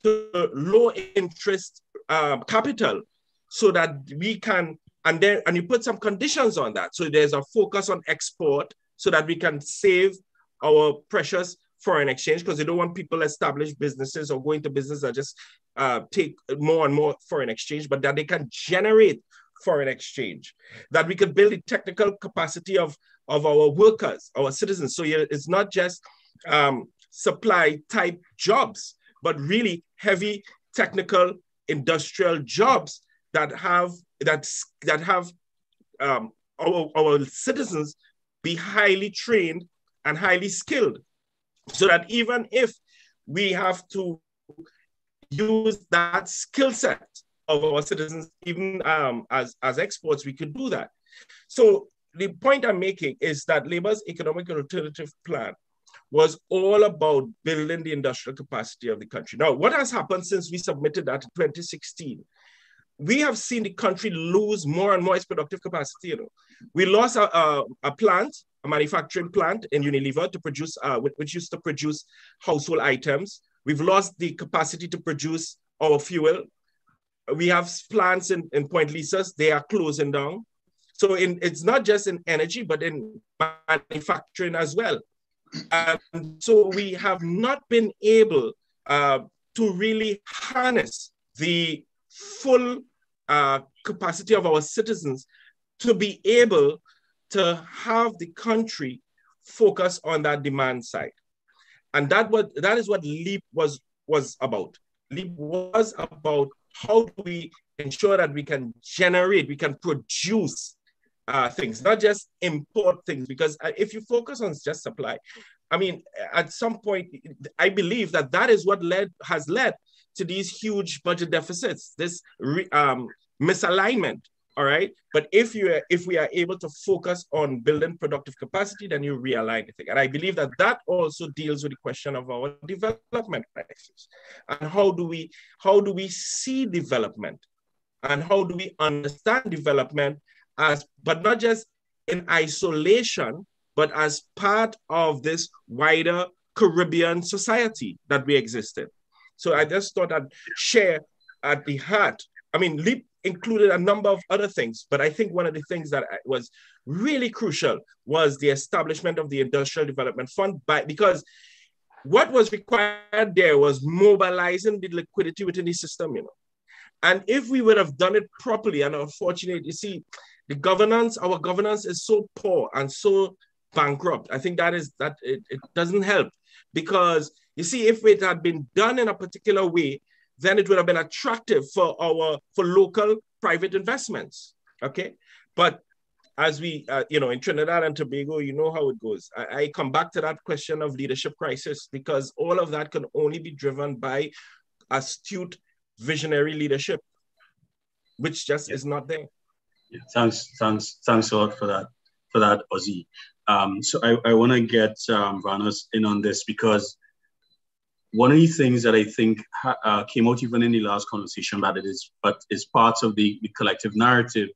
to low interest uh, capital so that we can, and then, and you put some conditions on that. So there's a focus on export so that we can save our precious foreign exchange because you don't want people established businesses or going to business that just uh, take more and more foreign exchange, but that they can generate foreign exchange, that we can build the technical capacity of, of our workers, our citizens. So it's not just um, supply type jobs, but really heavy technical industrial jobs that have that that have um, our, our citizens be highly trained and highly skilled so that even if we have to use that skill set of our citizens, even um, as, as exports, we could do that. So the point I'm making is that Labor's economic alternative plan was all about building the industrial capacity of the country. Now, what has happened since we submitted that in 2016? We have seen the country lose more and more its productive capacity. You know, we lost a, a, a plant, a manufacturing plant in Unilever to produce, uh, which used to produce household items. We've lost the capacity to produce our fuel. We have plants in, in Point Lisas, they are closing down. So in, it's not just in energy, but in manufacturing as well. And so we have not been able uh, to really harness the full uh, capacity of our citizens to be able to have the country focus on that demand side. And that what that is what LEAP was was about. LEAP was about how do we ensure that we can generate, we can produce uh, things, not just import things. Because uh, if you focus on just supply, I mean, at some point, I believe that that is what led has led to these huge budget deficits, this re, um, misalignment all right. But if you are, if we are able to focus on building productive capacity, then you realign the thing. And I believe that that also deals with the question of our development crisis and how do we how do we see development and how do we understand development as but not just in isolation, but as part of this wider Caribbean society that we exist in. So I just thought I'd share at the heart. I mean, LEAP included a number of other things, but I think one of the things that was really crucial was the establishment of the Industrial Development Fund by, because what was required there was mobilizing the liquidity within the system, you know. And if we would have done it properly, and unfortunately, you see, the governance, our governance is so poor and so bankrupt. I think that is that it, it doesn't help because you see, if it had been done in a particular way, then it would have been attractive for our for local private investments. Okay, but as we, uh, you know, in Trinidad and Tobago, you know how it goes. I, I, come back to that question of leadership crisis because all of that can only be driven by astute, visionary leadership, which just yeah. is not there. Yeah, thanks, thanks, thanks a lot for that, for that, Ozzi. Um, so I, I want to get um, Vanus in on this because one of the things that I think uh, came out even in the last conversation that it is, but is part of the, the collective narrative,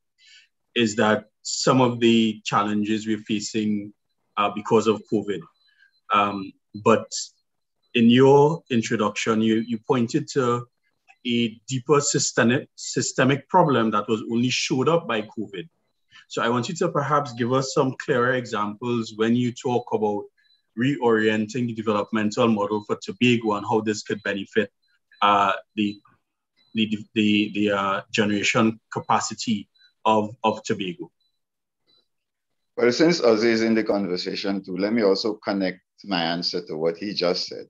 is that some of the challenges we're facing are because of COVID. Um, but in your introduction, you, you pointed to a deeper systemic, systemic problem that was only showed up by COVID. So I want you to perhaps give us some clearer examples when you talk about reorienting the developmental model for Tobago and how this could benefit uh, the, the, the, the uh, generation capacity of, of Tobago. Well, since Ozzi is in the conversation too, let me also connect my answer to what he just said.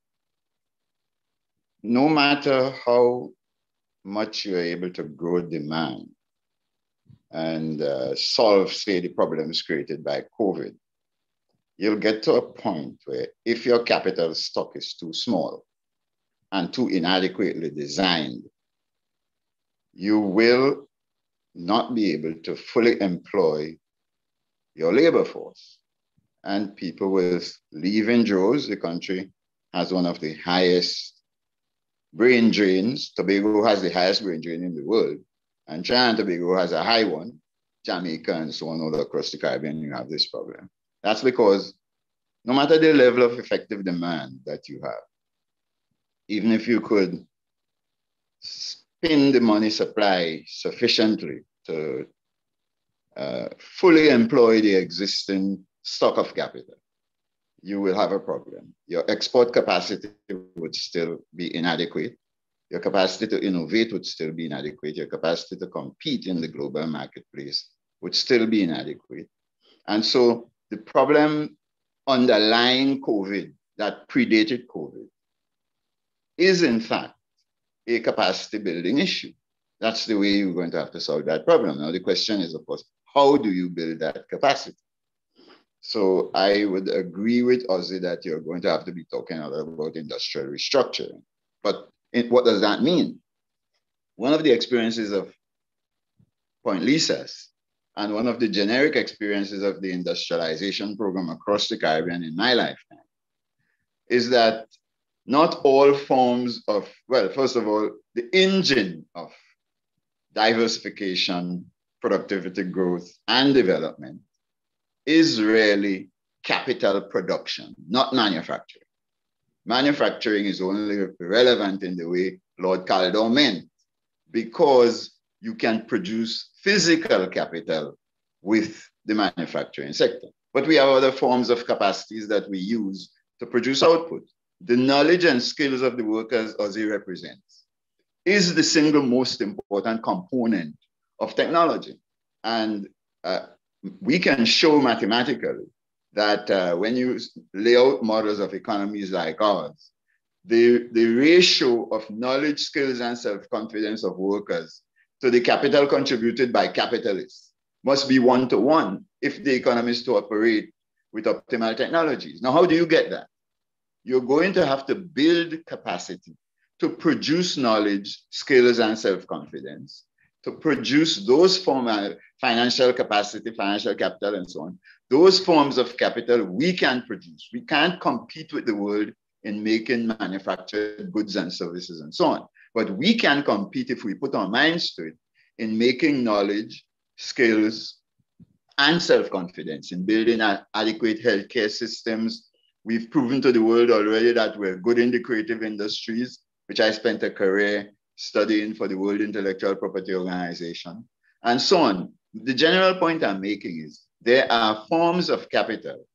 No matter how much you're able to grow demand and uh, solve, say, the problems created by COVID, you'll get to a point where if your capital stock is too small and too inadequately designed, you will not be able to fully employ your labor force. And people will leave in droves. The country has one of the highest brain drains. Tobago has the highest brain drain in the world. And Trinidad and Tobago has a high one. Jamaica and so on all across the Caribbean, you have this problem. That's because no matter the level of effective demand that you have, even if you could spin the money supply sufficiently to uh, fully employ the existing stock of capital, you will have a problem. Your export capacity would still be inadequate. Your capacity to innovate would still be inadequate. Your capacity to compete in the global marketplace would still be inadequate. And so the problem underlying COVID that predated COVID is, in fact, a capacity building issue. That's the way you're going to have to solve that problem. Now, the question is, of course, how do you build that capacity? So I would agree with Ozzi that you're going to have to be talking a lot about industrial restructuring. But it, what does that mean? One of the experiences of Point Lisas and one of the generic experiences of the industrialization program across the Caribbean in my lifetime is that not all forms of, well, first of all, the engine of diversification, productivity growth, and development is really capital production, not manufacturing. Manufacturing is only relevant in the way Lord Kaldor meant, because you can produce physical capital with the manufacturing sector. But we have other forms of capacities that we use to produce output. The knowledge and skills of the workers Ozzi represents is the single most important component of technology. And uh, we can show mathematically that uh, when you lay out models of economies like ours, the, the ratio of knowledge, skills, and self-confidence of workers to the capital contributed by capitalists must be one to one if the economy is to operate with optimal technologies. Now, how do you get that? You're going to have to build capacity to produce knowledge, skills, and self-confidence, to produce those forms of uh, financial capacity, financial capital, and so on. Those forms of capital we can produce. We can't compete with the world in making manufactured goods and services and so on. But we can compete if we put our minds to it in making knowledge, skills, and self-confidence in building adequate healthcare systems. We've proven to the world already that we're good in the creative industries, which I spent a career studying for the World Intellectual Property Organization, and so on. The general point I'm making is there are forms of capital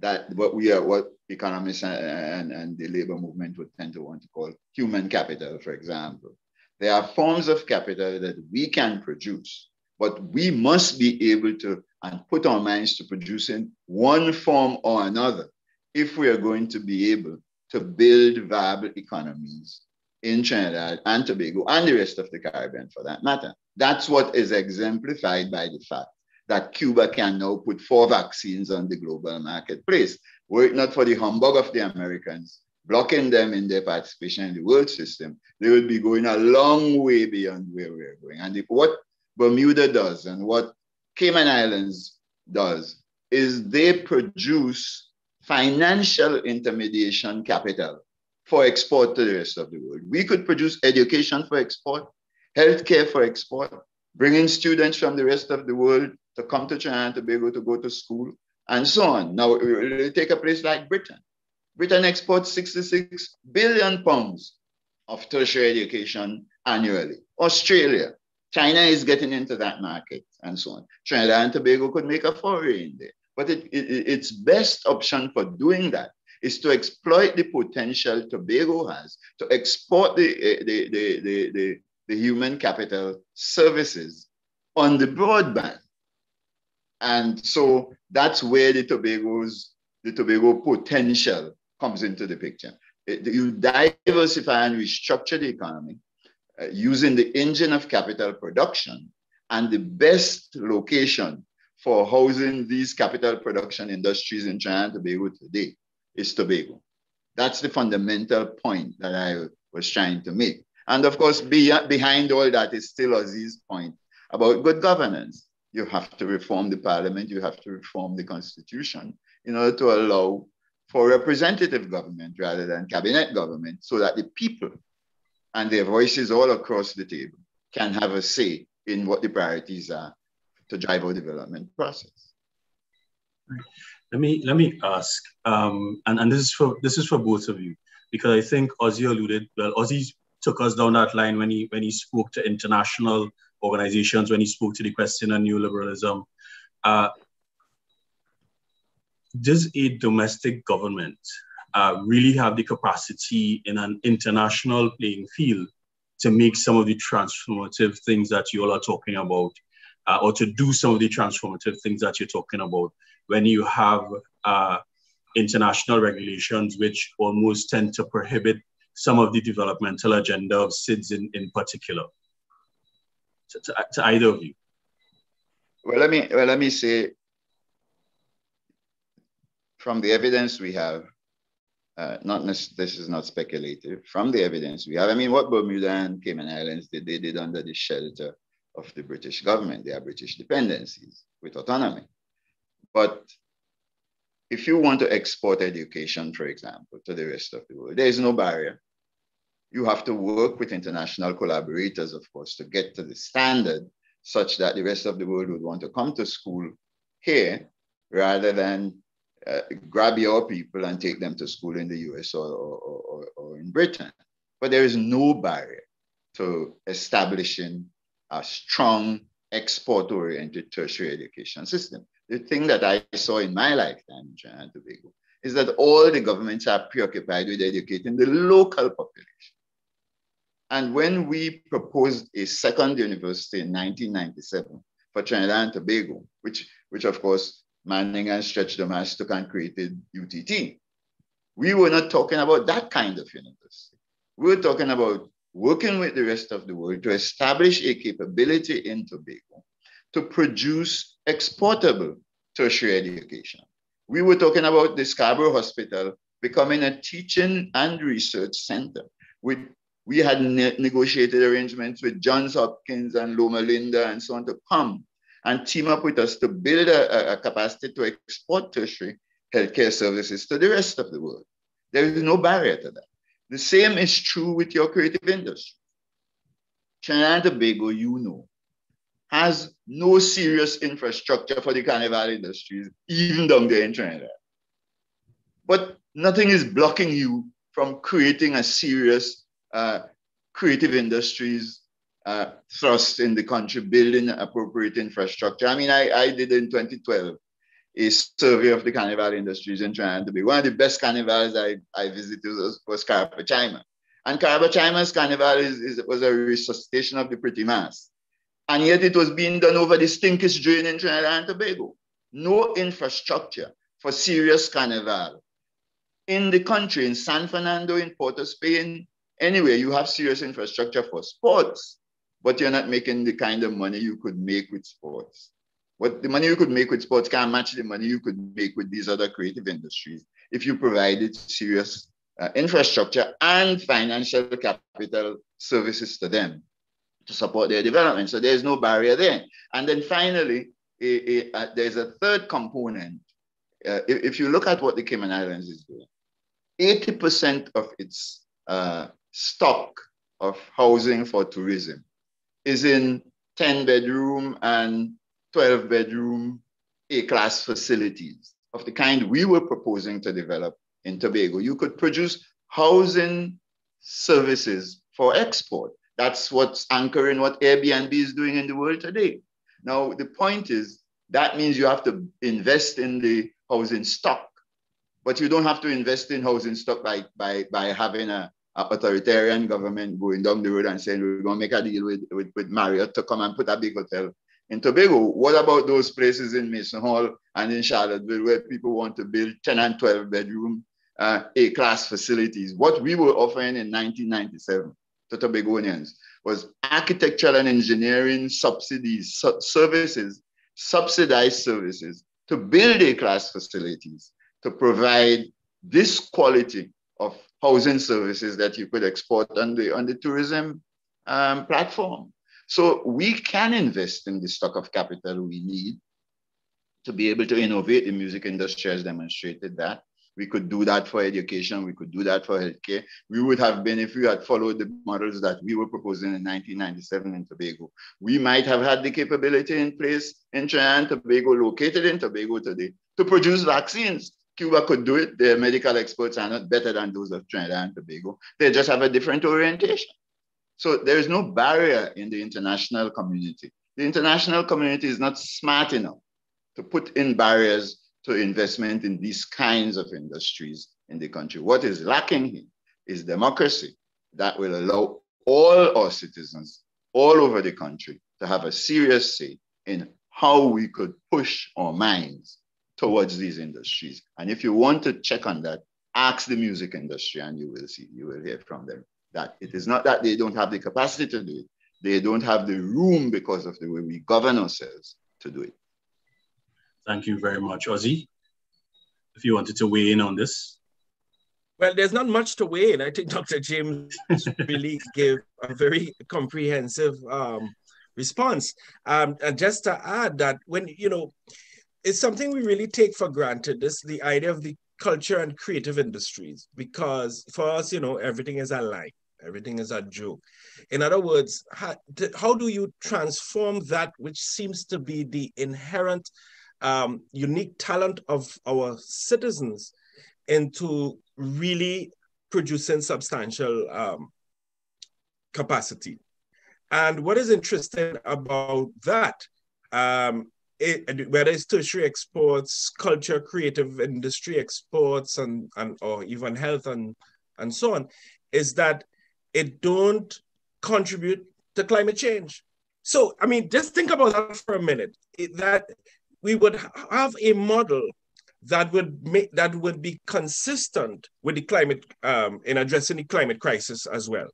that what we are, what economists and, and, the labor movement would tend to want to call human capital, for example. There are forms of capital that we can produce, but we must be able to and put our minds to producing one form or another if we are going to be able to build viable economies in Trinidad and Tobago and the rest of the Caribbean for that matter. That's what is exemplified by the fact that Cuba can now put four vaccines on the global marketplace. Were it not for the humbug of the Americans blocking them in their participation in the world system, they would be going a long way beyond where we're going. And what Bermuda does and what Cayman Islands does is they produce financial intermediation capital for export to the rest of the world. We could produce education for export, healthcare for export, bringing students from the rest of the world to come to China to be able to go to school, and so on. Now, take a place like Britain. Britain exports 66 billion pounds of tertiary education annually. Australia, China is getting into that market, and so on. Trinidad and Tobago could make a foray in there. But it, it, its best option for doing that is to exploit the potential Tobago has to export the, eh, the, the, the, the, the human capital services on the broadband. And so that's where the Tobago's, the Tobago potential comes into the picture. It, you diversify and restructure the economy uh, using the engine of capital production and the best location for housing these capital production industries in Trinidad and Tobago today is Tobago. That's the fundamental point that I was trying to make. And of course, be, behind all that is still Ozzi's point about good governance you have to reform the parliament, you have to reform the constitution in order to allow for representative government rather than cabinet government so that the people and their voices all across the table can have a say in what the priorities are to drive our development process. Let me let me ask, um, and, and this is for this is for both of you, because I think Ozzi alluded, well, Ozzi took us down that line when he when he spoke to international organizations when he spoke to the question on neoliberalism. Uh, does a domestic government uh, really have the capacity in an international playing field to make some of the transformative things that you all are talking about, uh, or to do some of the transformative things that you're talking about when you have uh, international regulations which almost tend to prohibit some of the developmental agenda of SIDS in, in particular? To, to, to either of you? Well, let me well let me say from the evidence we have, uh, not this is not speculative. From the evidence we have, I mean, what Bermuda and Cayman Islands did, they did under the shelter of the British government. They are British dependencies with autonomy. But if you want to export education, for example, to the rest of the world, there is no barrier. You have to work with international collaborators, of course, to get to the standard such that the rest of the world would want to come to school here rather than uh, grab your people and take them to school in the US or, or, or, or in Britain. But there is no barrier to establishing a strong export-oriented tertiary education system. The thing that I saw in my lifetime in Trinidad Tobago is that all the governments are preoccupied with educating the local population. And when we proposed a second university in 1997 for Trinidad and Tobago, which, which of course Manning and Stretch Dumas took and created UTT, we were not talking about that kind of university. We were talking about working with the rest of the world to establish a capability in Tobago to produce exportable tertiary education. We were talking about the Scarborough Hospital becoming a teaching and research center. We, we had ne negotiated arrangements with Johns Hopkins and Loma Linda and so on to come and team up with us to build a, a capacity to export tertiary healthcare services to the rest of the world. There is no barrier to that. The same is true with your creative industry. Trinidad and Tobago, you know, has no serious infrastructure for the carnival industries, even down there in Trinidad. But nothing is blocking you from creating a serious uh, creative industries uh, thrust in the country, building appropriate infrastructure. I mean, I, I did in 2012 a survey of the carnival industries in Trinidad to be one of the best carnivals I, I visited was, was Carapichaima. And Carapichaima's carnival is, is, was a resuscitation of the pretty mas. And yet it was being done over the stinkest drain in Trinidad and Tobago. No infrastructure for serious carnival. In the country, in San Fernando, in Port of Spain, anyway, you have serious infrastructure for sports, but you're not making the kind of money you could make with sports. What the money you could make with sports can't match the money you could make with these other creative industries if you provided serious uh, infrastructure and financial capital services to them to support their development. So there's no barrier there. And then finally, there's a third component. Uh, if, if, you look at what the Cayman Islands is doing, 80% of its uh, stock of housing for tourism is in 10 bedroom and 12 bedroom A-class facilities of the kind we were proposing to develop in Tobago. You could produce housing services for export. That's what's anchoring what Airbnb is doing in the world today. Now, the point is that means you have to invest in the housing stock, but you don't have to invest in housing stock by, by, by having a, a authoritarian government going down the road and saying we're going to make a deal with, with, with Marriott to come and put a big hotel in Tobago, what about those places in Mason Hall and in Charlotteville where people want to build 10 and 12 bedroom uh, A-class facilities? What we were offering in 1997 to Tobagonians was architectural and engineering subsidies, su services, subsidized services to build A-class facilities to provide this quality of housing services that you could export on the, on the tourism um, platform. So we can invest in the stock of capital we need to be able to innovate. The music industry has demonstrated that. We could do that for education. We could do that for healthcare. We would have been, if we had followed the models that we were proposing in 1997 in Tobago, we might have had the capability in place in Trinidad and Tobago, located in Tobago today, to produce vaccines. Cuba could do it. Their medical experts are not better than those of Trinidad and Tobago. They just have a different orientation. So there is no barrier in the international community. The international community is not smart enough to put in barriers to investment in these kinds of industries in the country. What is lacking here is democracy that will allow all our citizens all over the country to have a serious say in how we could push our minds towards these industries. And if you want to check on that, ask the music industry and you will see, you will hear from them that it is not that they don't have the capacity to do it, they don't have the room because of the way we govern ourselves to do it. Thank you very much. Ozzi, if you wanted to weigh in on this. Well, there's not much to weigh in. I think Dr. James really gave a very comprehensive um, response. Um, and just to add that when, you know, it's something we really take for granted, this the idea of the culture and creative industries, because for us, you know, everything is a lie, everything is a joke. In other words, how, how do you transform that which seems to be the inherent um, unique talent of our citizens into really producing substantial um, capacity. And what is interesting about that, um, it, whether it's tertiary exports, culture, creative industry exports, and, and or even health and, and so on, is that it don't contribute to climate change. So, I mean, just think about that for a minute. It, that we would have a model that would make that would be consistent with the climate um, in addressing the climate crisis as well.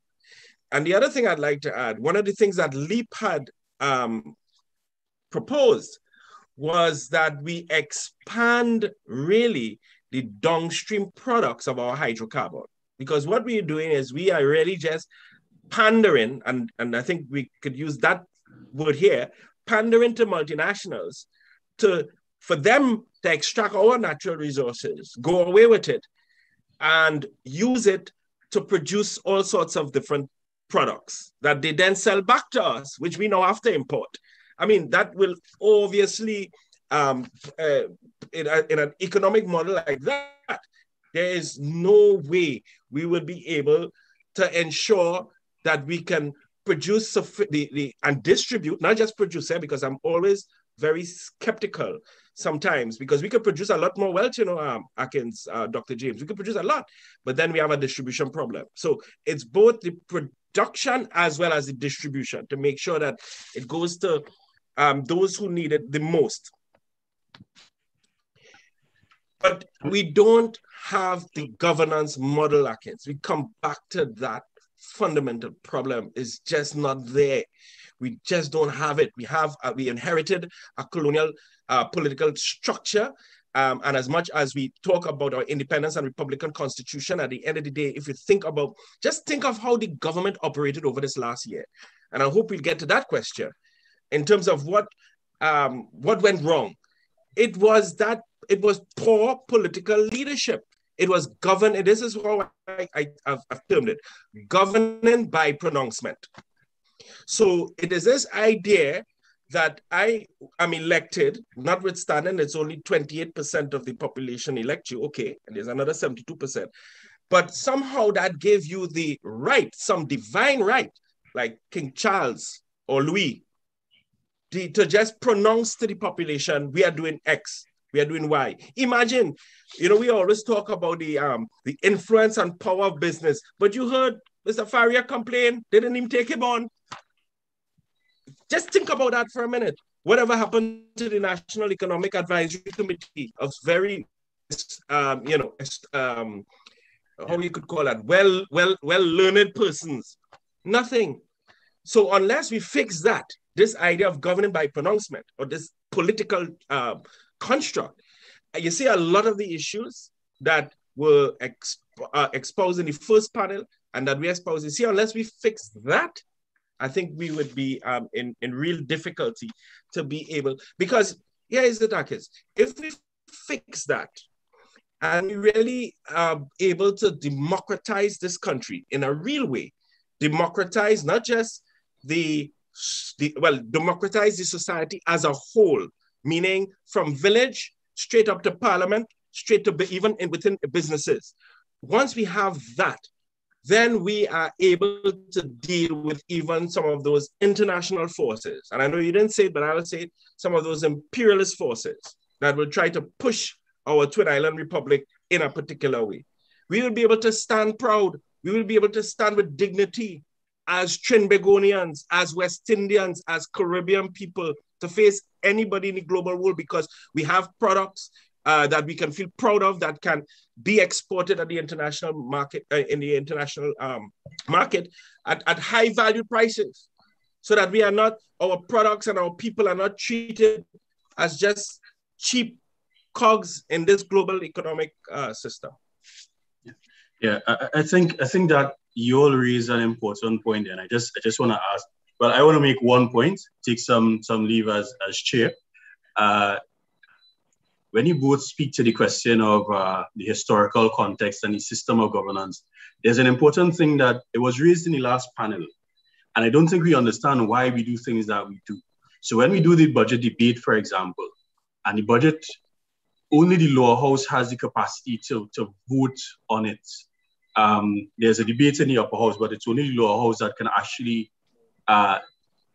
And the other thing I'd like to add, one of the things that LEAP had um, proposed was that we expand really the downstream products of our hydrocarbon. Because what we're doing is we are really just pandering, and, and I think we could use that word here, pandering to multinationals to for them to extract our natural resources, go away with it, and use it to produce all sorts of different products that they then sell back to us, which we now have to import. I mean, that will obviously, um, uh, in, a, in an economic model like that, there is no way we will be able to ensure that we can produce the, the and distribute, not just produce, because I'm always very skeptical sometimes because we could produce a lot more wealth, you know, um, Akins, uh, Dr. James, we could produce a lot, but then we have a distribution problem. So it's both the production as well as the distribution to make sure that it goes to um, those who need it the most. But we don't have the governance model, Akins. We come back to that fundamental problem is just not there. We just don't have it. We have, uh, we inherited a colonial uh, political structure. Um, and as much as we talk about our independence and Republican constitution, at the end of the day, if you think about, just think of how the government operated over this last year. And I hope we'll get to that question in terms of what, um, what went wrong. It was that, it was poor political leadership. It was governed, this is how I, I, have termed it, governing by pronouncement. So it is this idea that I am elected, notwithstanding it's only 28% of the population elect you, okay, and there's another 72%. But somehow that gave you the right, some divine right, like King Charles or Louis, the, to just pronounce to the population, we are doing X, we are doing Y. Imagine, you know, we always talk about the um the influence and power of business, but you heard Mr. Faria complain, they didn't even take him on. Just think about that for a minute. Whatever happened to the National Economic Advisory Committee of very, um, you know, um, how you could call that, well, well, well learned persons? Nothing. So unless we fix that, this idea of governing by pronouncement or this political uh, construct, you see a lot of the issues that were uh, exposed in the first panel and that we exposed. You see, unless we fix that, I think we would be um, in, in real difficulty to be able, because here is the darkest. If we fix that and we really are um, able to democratize this country in a real way, democratize not just the well, democratize the society as a whole, meaning from village straight up to parliament, straight to even in, within businesses. Once we have that, then we are able to deal with even some of those international forces. And I know you didn't say it, but I will say it, some of those imperialist forces that will try to push our Twin Island Republic in a particular way. We will be able to stand proud. We will be able to stand with dignity as Trinbagonians, as West Indians, as Caribbean people to face anybody in the global world because we have products, uh, that we can feel proud of that can be exported at the international market uh, in the international um, market at, at high value prices so that we are not, our products and our people are not treated as just cheap cogs in this global economic uh, system. Yeah, I, I, think I think that you all raise an important point, and I just I just want to ask. Well, I want to make one point, take some some leave as as chair. Uh, when you both speak to the question of uh, the historical context and the system of governance, there's an important thing that it was raised in the last panel. And I don't think we understand why we do things that we do. So when we do the budget debate, for example, and the budget, only the lower house has the capacity to, to vote on it. Um, there's a debate in the upper house, but it's only the lower house that can actually uh,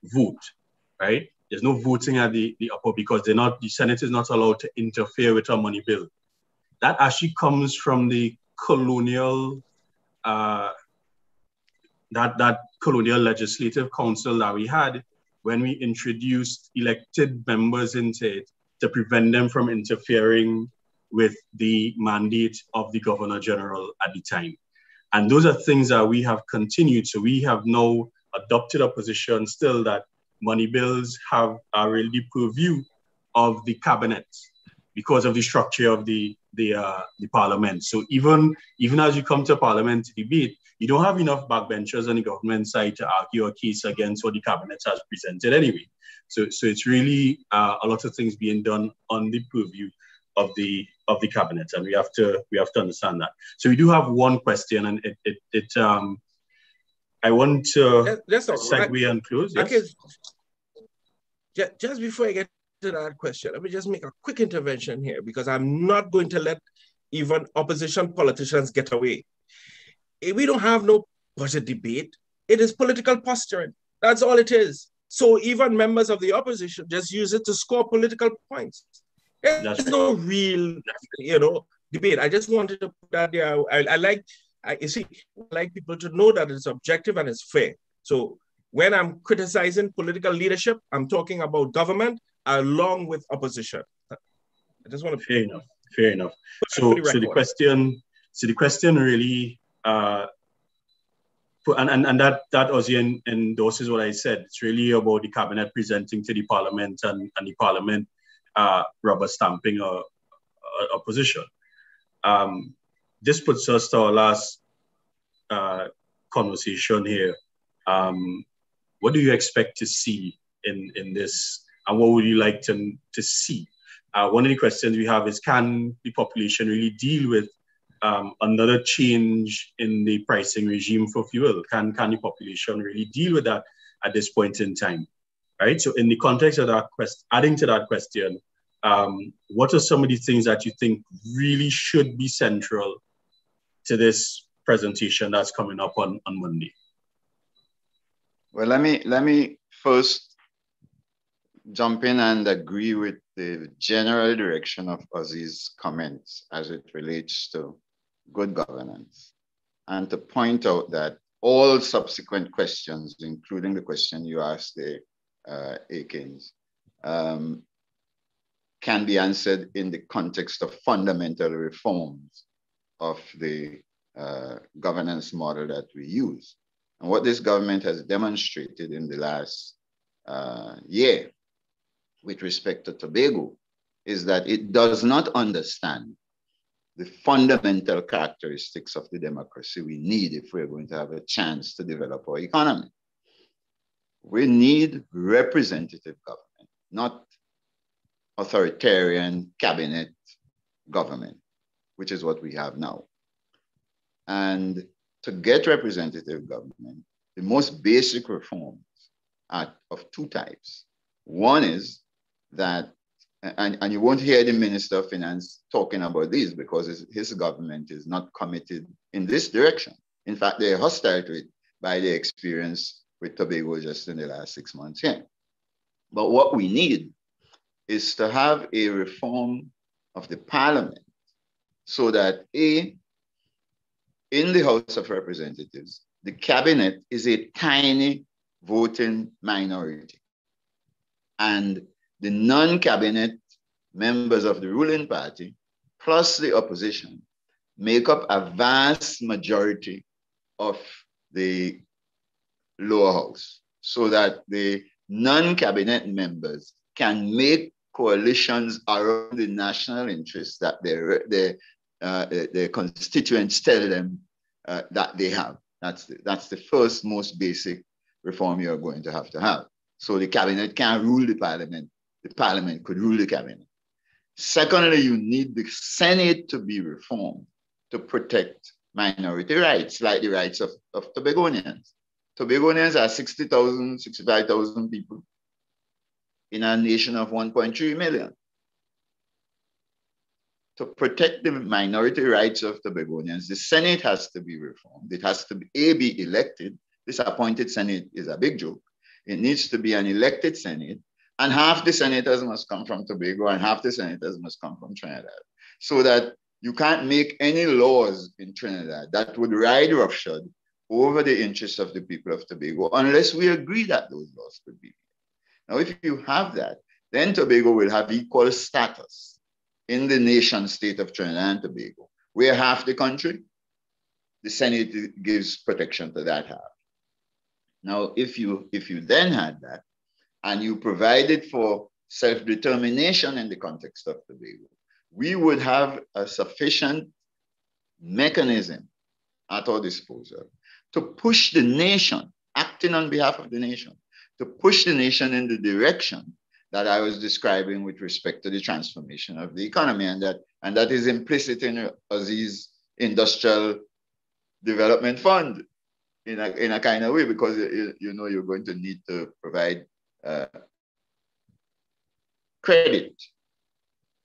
vote, right? There's no voting at the, the upper because they're not, the Senate is not allowed to interfere with a money bill. That actually comes from the colonial, uh, that, that colonial legislative council that we had when we introduced elected members into it to prevent them from interfering with the mandate of the governor general at the time. And those are things that we have continued. So we have now adopted a position still that money bills have are really the purview of the cabinet because of the structure of the the, uh, the parliament. So even even as you come to parliament debate, you don't have enough backbenchers on the government side to argue a case against what the cabinet has presented anyway. So so it's really uh, a lot of things being done on the purview of the of the cabinet, and we have to we have to understand that. So we do have one question, and it it, it um I want to that's, segue and close. Yes? Okay. Just before I get to that question, let me just make a quick intervention here because I'm not going to let even opposition politicians get away. We don't have no budget debate. It is political posturing. That's all it is. So even members of the opposition just use it to score political points. There's That's no real, you know, debate. I just wanted to put that there. I, I like I, you see, I like people to know that it's objective and it's fair. So when I'm criticizing political leadership, I'm talking about government along with opposition. I just want to fair enough. Fair enough. So, so the question, so the question really, uh, and, and, and that that Ozzi endorses what I said. It's really about the cabinet presenting to the parliament and, and the parliament uh, rubber stamping a, a, a position. Um, this puts us to our last uh, conversation here. Um, what do you expect to see in, in this, and what would you like to, to see? Uh, one of the questions we have is can the population really deal with um, another change in the pricing regime for fuel? Can, can the population really deal with that at this point in time? Right. So, in the context of that question, adding to that question, um, what are some of the things that you think really should be central to this presentation that's coming up on, on Monday? Well, let me let me first jump in and agree with the general direction of Ozzi's comments as it relates to good governance, and to point out that all subsequent questions, including the question you asked the uh, Akins, um, can be answered in the context of fundamental reforms of the uh, governance model that we use. And what this government has demonstrated in the last uh, year with respect to Tobago is that it does not understand the fundamental characteristics of the democracy we need if we're going to have a chance to develop our economy. We need representative government, not authoritarian cabinet government, which is what we have now. And to get representative government, the most basic reforms are of two types. One is that, and, and you won't hear the Minister of Finance talking about this because his, his government is not committed in this direction. In fact, they're hostile to it by the experience with Tobago just in the last six months here. But what we need is to have a reform of the parliament so that A, in the House of Representatives, the cabinet is a tiny voting minority. And the non cabinet members of the ruling party, plus the opposition, make up a vast majority of the lower house. so that the non-cabinet members can make coalitions around the national interests that their, their, uh, their constituents tell them uh, that they have. That's the, that's the first most basic reform you're going to have to have. So the cabinet can't rule the parliament. The parliament could rule the cabinet. Secondly, you need the Senate to be reformed to protect minority rights, like the rights of, of Tobagonians. Tobagonians are 60,000, 65,000 people in a nation of 1.3 million. To protect the minority rights of Tobagonians, the Senate has to be reformed. It has to be, A, be elected. This appointed Senate is a big joke. It needs to be an elected Senate and half the senators must come from Tobago and half the senators must come from Trinidad. So that you can't make any laws in Trinidad that would ride roughshod over the interests of the people of Tobago unless we agree that those laws could be made. Now, if you have that, then Tobago will have equal status in the nation state of Trinidad and Tobago, where half the country, the Senate gives protection to that half. Now, if you if you then had that, and you provided for self-determination in the context of Tobago, we would have a sufficient mechanism at our disposal to push the nation, acting on behalf of the nation, to push the nation in the direction that I was describing with respect to the transformation of the economy. And that, and that is implicit in Ozzi's industrial development fund in a, in a kind of way, because you, you know you're going to need to provide uh, credit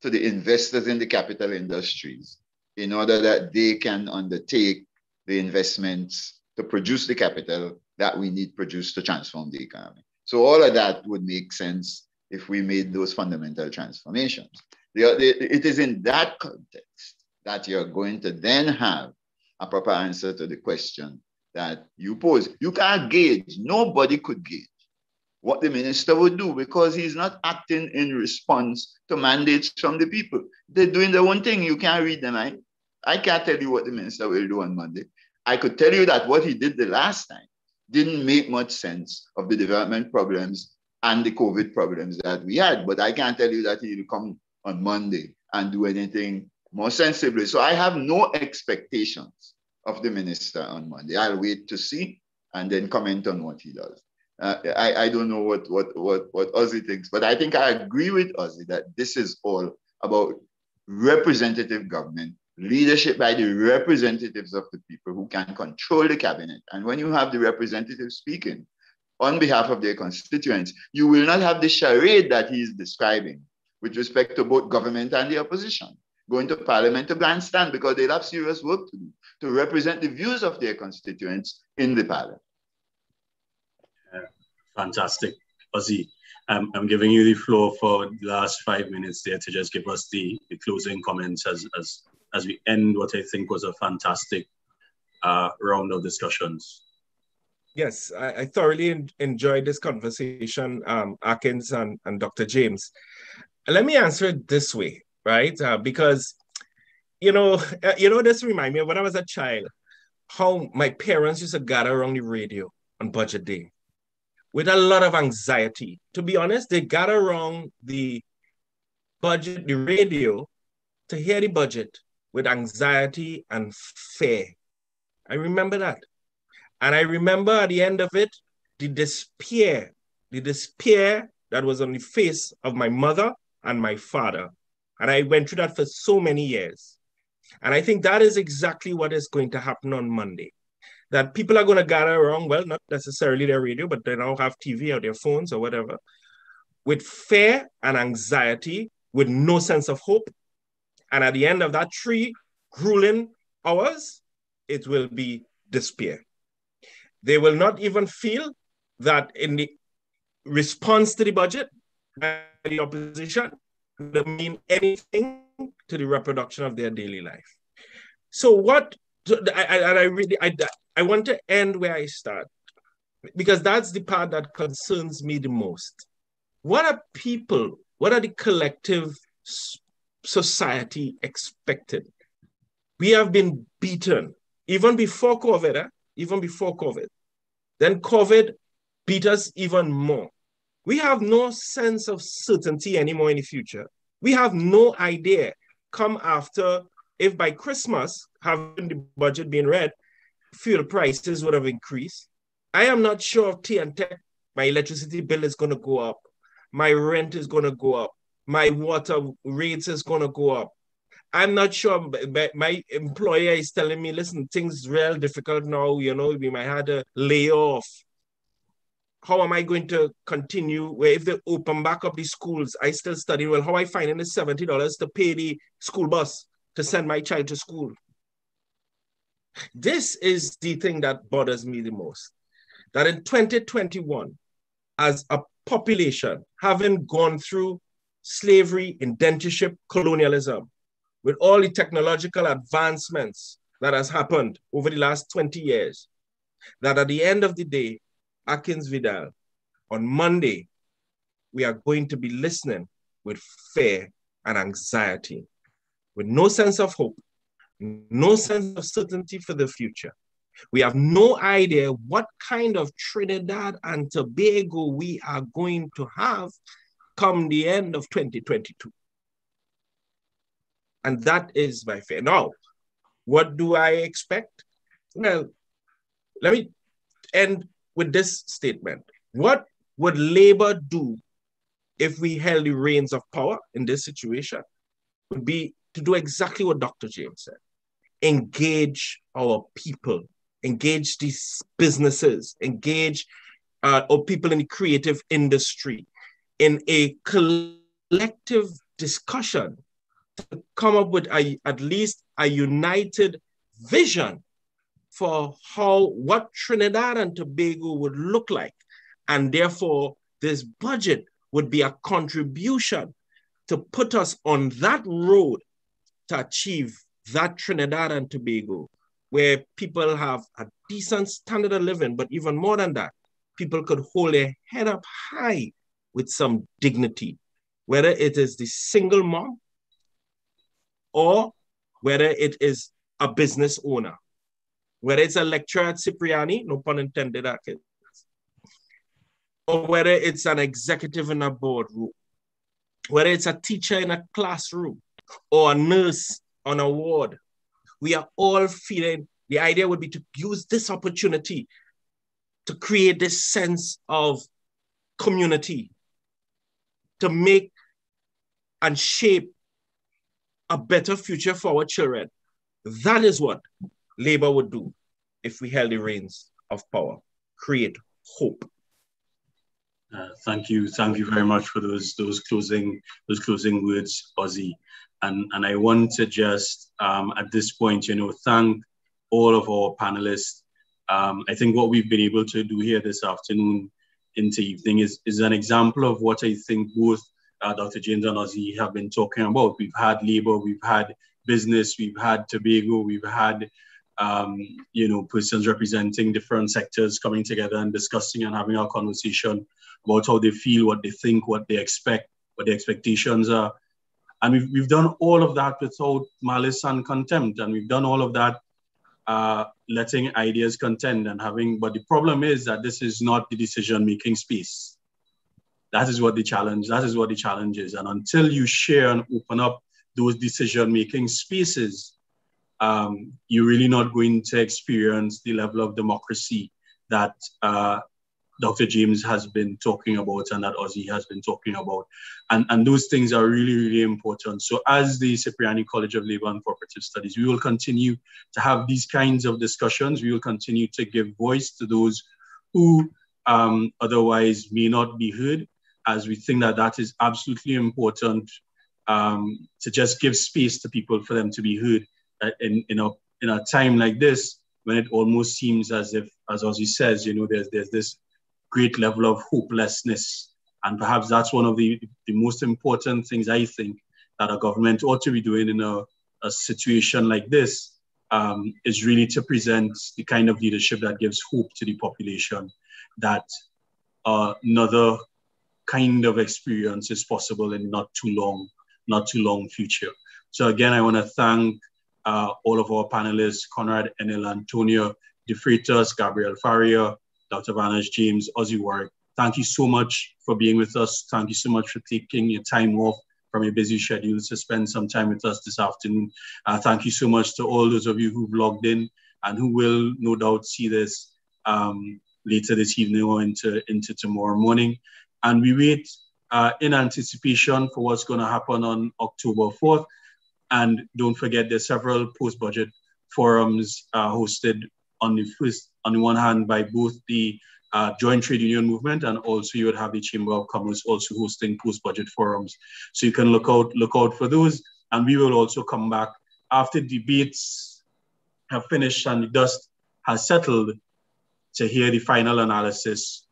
to the investors in the capital industries in order that they can undertake the investments to produce the capital that we need produced to transform the economy. So all of that would make sense if we made those fundamental transformations. it is in that context that you're going to then have a proper answer to the question that you pose. You can't gauge, nobody could gauge what the minister would do because he's not acting in response to mandates from the people. They're doing their own thing. You can't read them. I, I can't tell you what the minister will do on Monday. I could tell you that what he did the last time didn't make much sense of the development problems and the COVID problems that we had. But I can't tell you that he'll come on Monday and do anything more sensibly. So I have no expectations of the minister on Monday. I'll wait to see and then comment on what he does. Uh, I, I don't know what, what, what, what Ozzi thinks, but I think I agree with Ozzi that this is all about representative government, leadership by the representatives of the people who can control the cabinet. And when you have the representatives speaking on behalf of their constituents, you will not have the charade that he is describing with respect to both government and the opposition going to parliament to grandstand because they'll have serious work to do to represent the views of their constituents in the parliament. Fantastic. Ozzi, um, I'm giving you the floor for the last five minutes there to just give us the, the closing comments as, as, as we end what I think was a fantastic uh, round of discussions. Yes, I, I thoroughly enjoyed this conversation, um, Akins and, and Dr. James. Let me answer it this way, right? Uh, because, you know, uh, you know, this remind me of when I was a child, how my parents used to gather around the radio on budget day with a lot of anxiety. To be honest, they got around the budget, the radio, to hear the budget with anxiety and fear. I remember that. And I remember at the end of it, the despair, the despair that was on the face of my mother and my father. And I went through that for so many years. And I think that is exactly what is going to happen on Monday that people are going to gather around, well, not necessarily their radio, but they now have TV or their phones or whatever, with fear and anxiety, with no sense of hope. And at the end of that three grueling hours, it will be despair. They will not even feel that in the response to the budget, the opposition will mean anything to the reproduction of their daily life. So what and I really I I want to end where I start because that's the part that concerns me the most. What are people, what are the collective society expected? We have been beaten even before COVID, eh? even before COVID. Then COVID beat us even more. We have no sense of certainty anymore in the future. We have no idea come after if by Christmas, having the budget being read, fuel prices would have increased. I am not sure if T and TEC, my electricity bill is going to go up. My rent is going to go up. My water rates is going to go up. I'm not sure. But my employer is telling me, listen, things real difficult now. You know, we might have to lay off. How am I going to continue? Where if they open back up the schools, I still study. Well, how I finding the seventy dollars to pay the school bus to send my child to school? This is the thing that bothers me the most. That in 2021, as a population, having gone through slavery, indentureship, colonialism, with all the technological advancements that has happened over the last 20 years, that at the end of the day, Akins Vidale, on Monday, we are going to be listening with fear and anxiety, with no sense of hope, no sense of certainty for the future. We have no idea what kind of Trinidad and Tobago we are going to have come the end of 2022. And that is my fear. Now, what do I expect? Well, let me end with this statement. What would Labor do if we held the reins of power in this situation? Would be to do exactly what Dr. James said engage our people, engage these businesses, engage uh, or people in the creative industry in a collective discussion to come up with a, at least a united vision for how what Trinidad and Tobago would look like. And therefore, this budget would be a contribution to put us on that road to achieve that Trinidad and Tobago, where people have a decent standard of living, but even more than that, people could hold their head up high with some dignity, whether it is the single mom or whether it is a business owner, whether it's a lecturer at Cipriani, no pun intended, or whether it's an executive in a boardroom, whether it's a teacher in a classroom or a nurse on a ward. We are all feeling the idea would be to use this opportunity to create this sense of community, to make and shape a better future for our children. That is what Labor would do if we held the reins of power, create hope. Uh, thank you, thank you very much for those those closing those closing words, Ozzi. And and I want to just um, at this point, you know, thank all of our panelists. Um, I think what we've been able to do here this afternoon into evening is is an example of what I think both uh, Dr. James and Ozzi have been talking about. We've had labor, we've had business, we've had Tobago, we've had um, you know persons representing different sectors coming together and discussing and having a conversation about how they feel, what they think, what they expect, what their expectations are. And we've, we've done all of that without malice and contempt. And we've done all of that letting ideas contend and having, but the problem is that this is not the decision making space. That is what the challenge, that is what the challenge is. And until you share and open up those decision making spaces, um, you're really not going to experience the level of democracy that uh, Dr. James has been talking about and that Ozzi has been talking about. And, and those things are really, really important. So as the Cipriani College of Labor and Cooperative Studies, we will continue to have these kinds of discussions. We will continue to give voice to those who um, otherwise may not be heard as we think that that is absolutely important um, to just give space to people for them to be heard uh, in, in, a, in a time like this when it almost seems as if, as Ozzi says, you know, there's, there's this great level of hopelessness. And perhaps that's one of the, the most important things I think that a government ought to be doing in a, a situation like this um, is really to present the kind of leadership that gives hope to the population that uh, another kind of experience is possible in not too long, not too long future. So again, I want to thank uh, all of our panelists, Conrad Enill, Antonia De Freitas, Gabriel Faria, Dr. Vanus James, Ozzi Warwick. Thank you so much for being with us. Thank you so much for taking your time off from your busy schedules to spend some time with us this afternoon. Uh, thank you so much to all those of you who've logged in and who will no doubt see this um, later this evening or into, into tomorrow morning. And we wait uh, in anticipation for what's going to happen on October 4th. And don't forget, there's several post-budget forums uh, hosted on the first, on the one hand by both the uh, joint trade union movement and also you would have the Chamber of Commerce also hosting post-budget forums. So you can look out, look out for those. And we will also come back after debates have finished and the dust has settled to hear the final analysis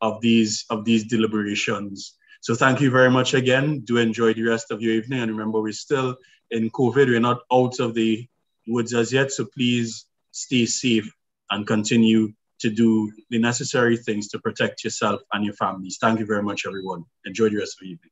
of these of these deliberations. So thank you very much again. Do enjoy the rest of your evening. And remember, we're still in COVID. We're not out of the woods as yet. So please stay safe and continue to do the necessary things to protect yourself and your families. Thank you very much, everyone. Enjoy the rest of the evening.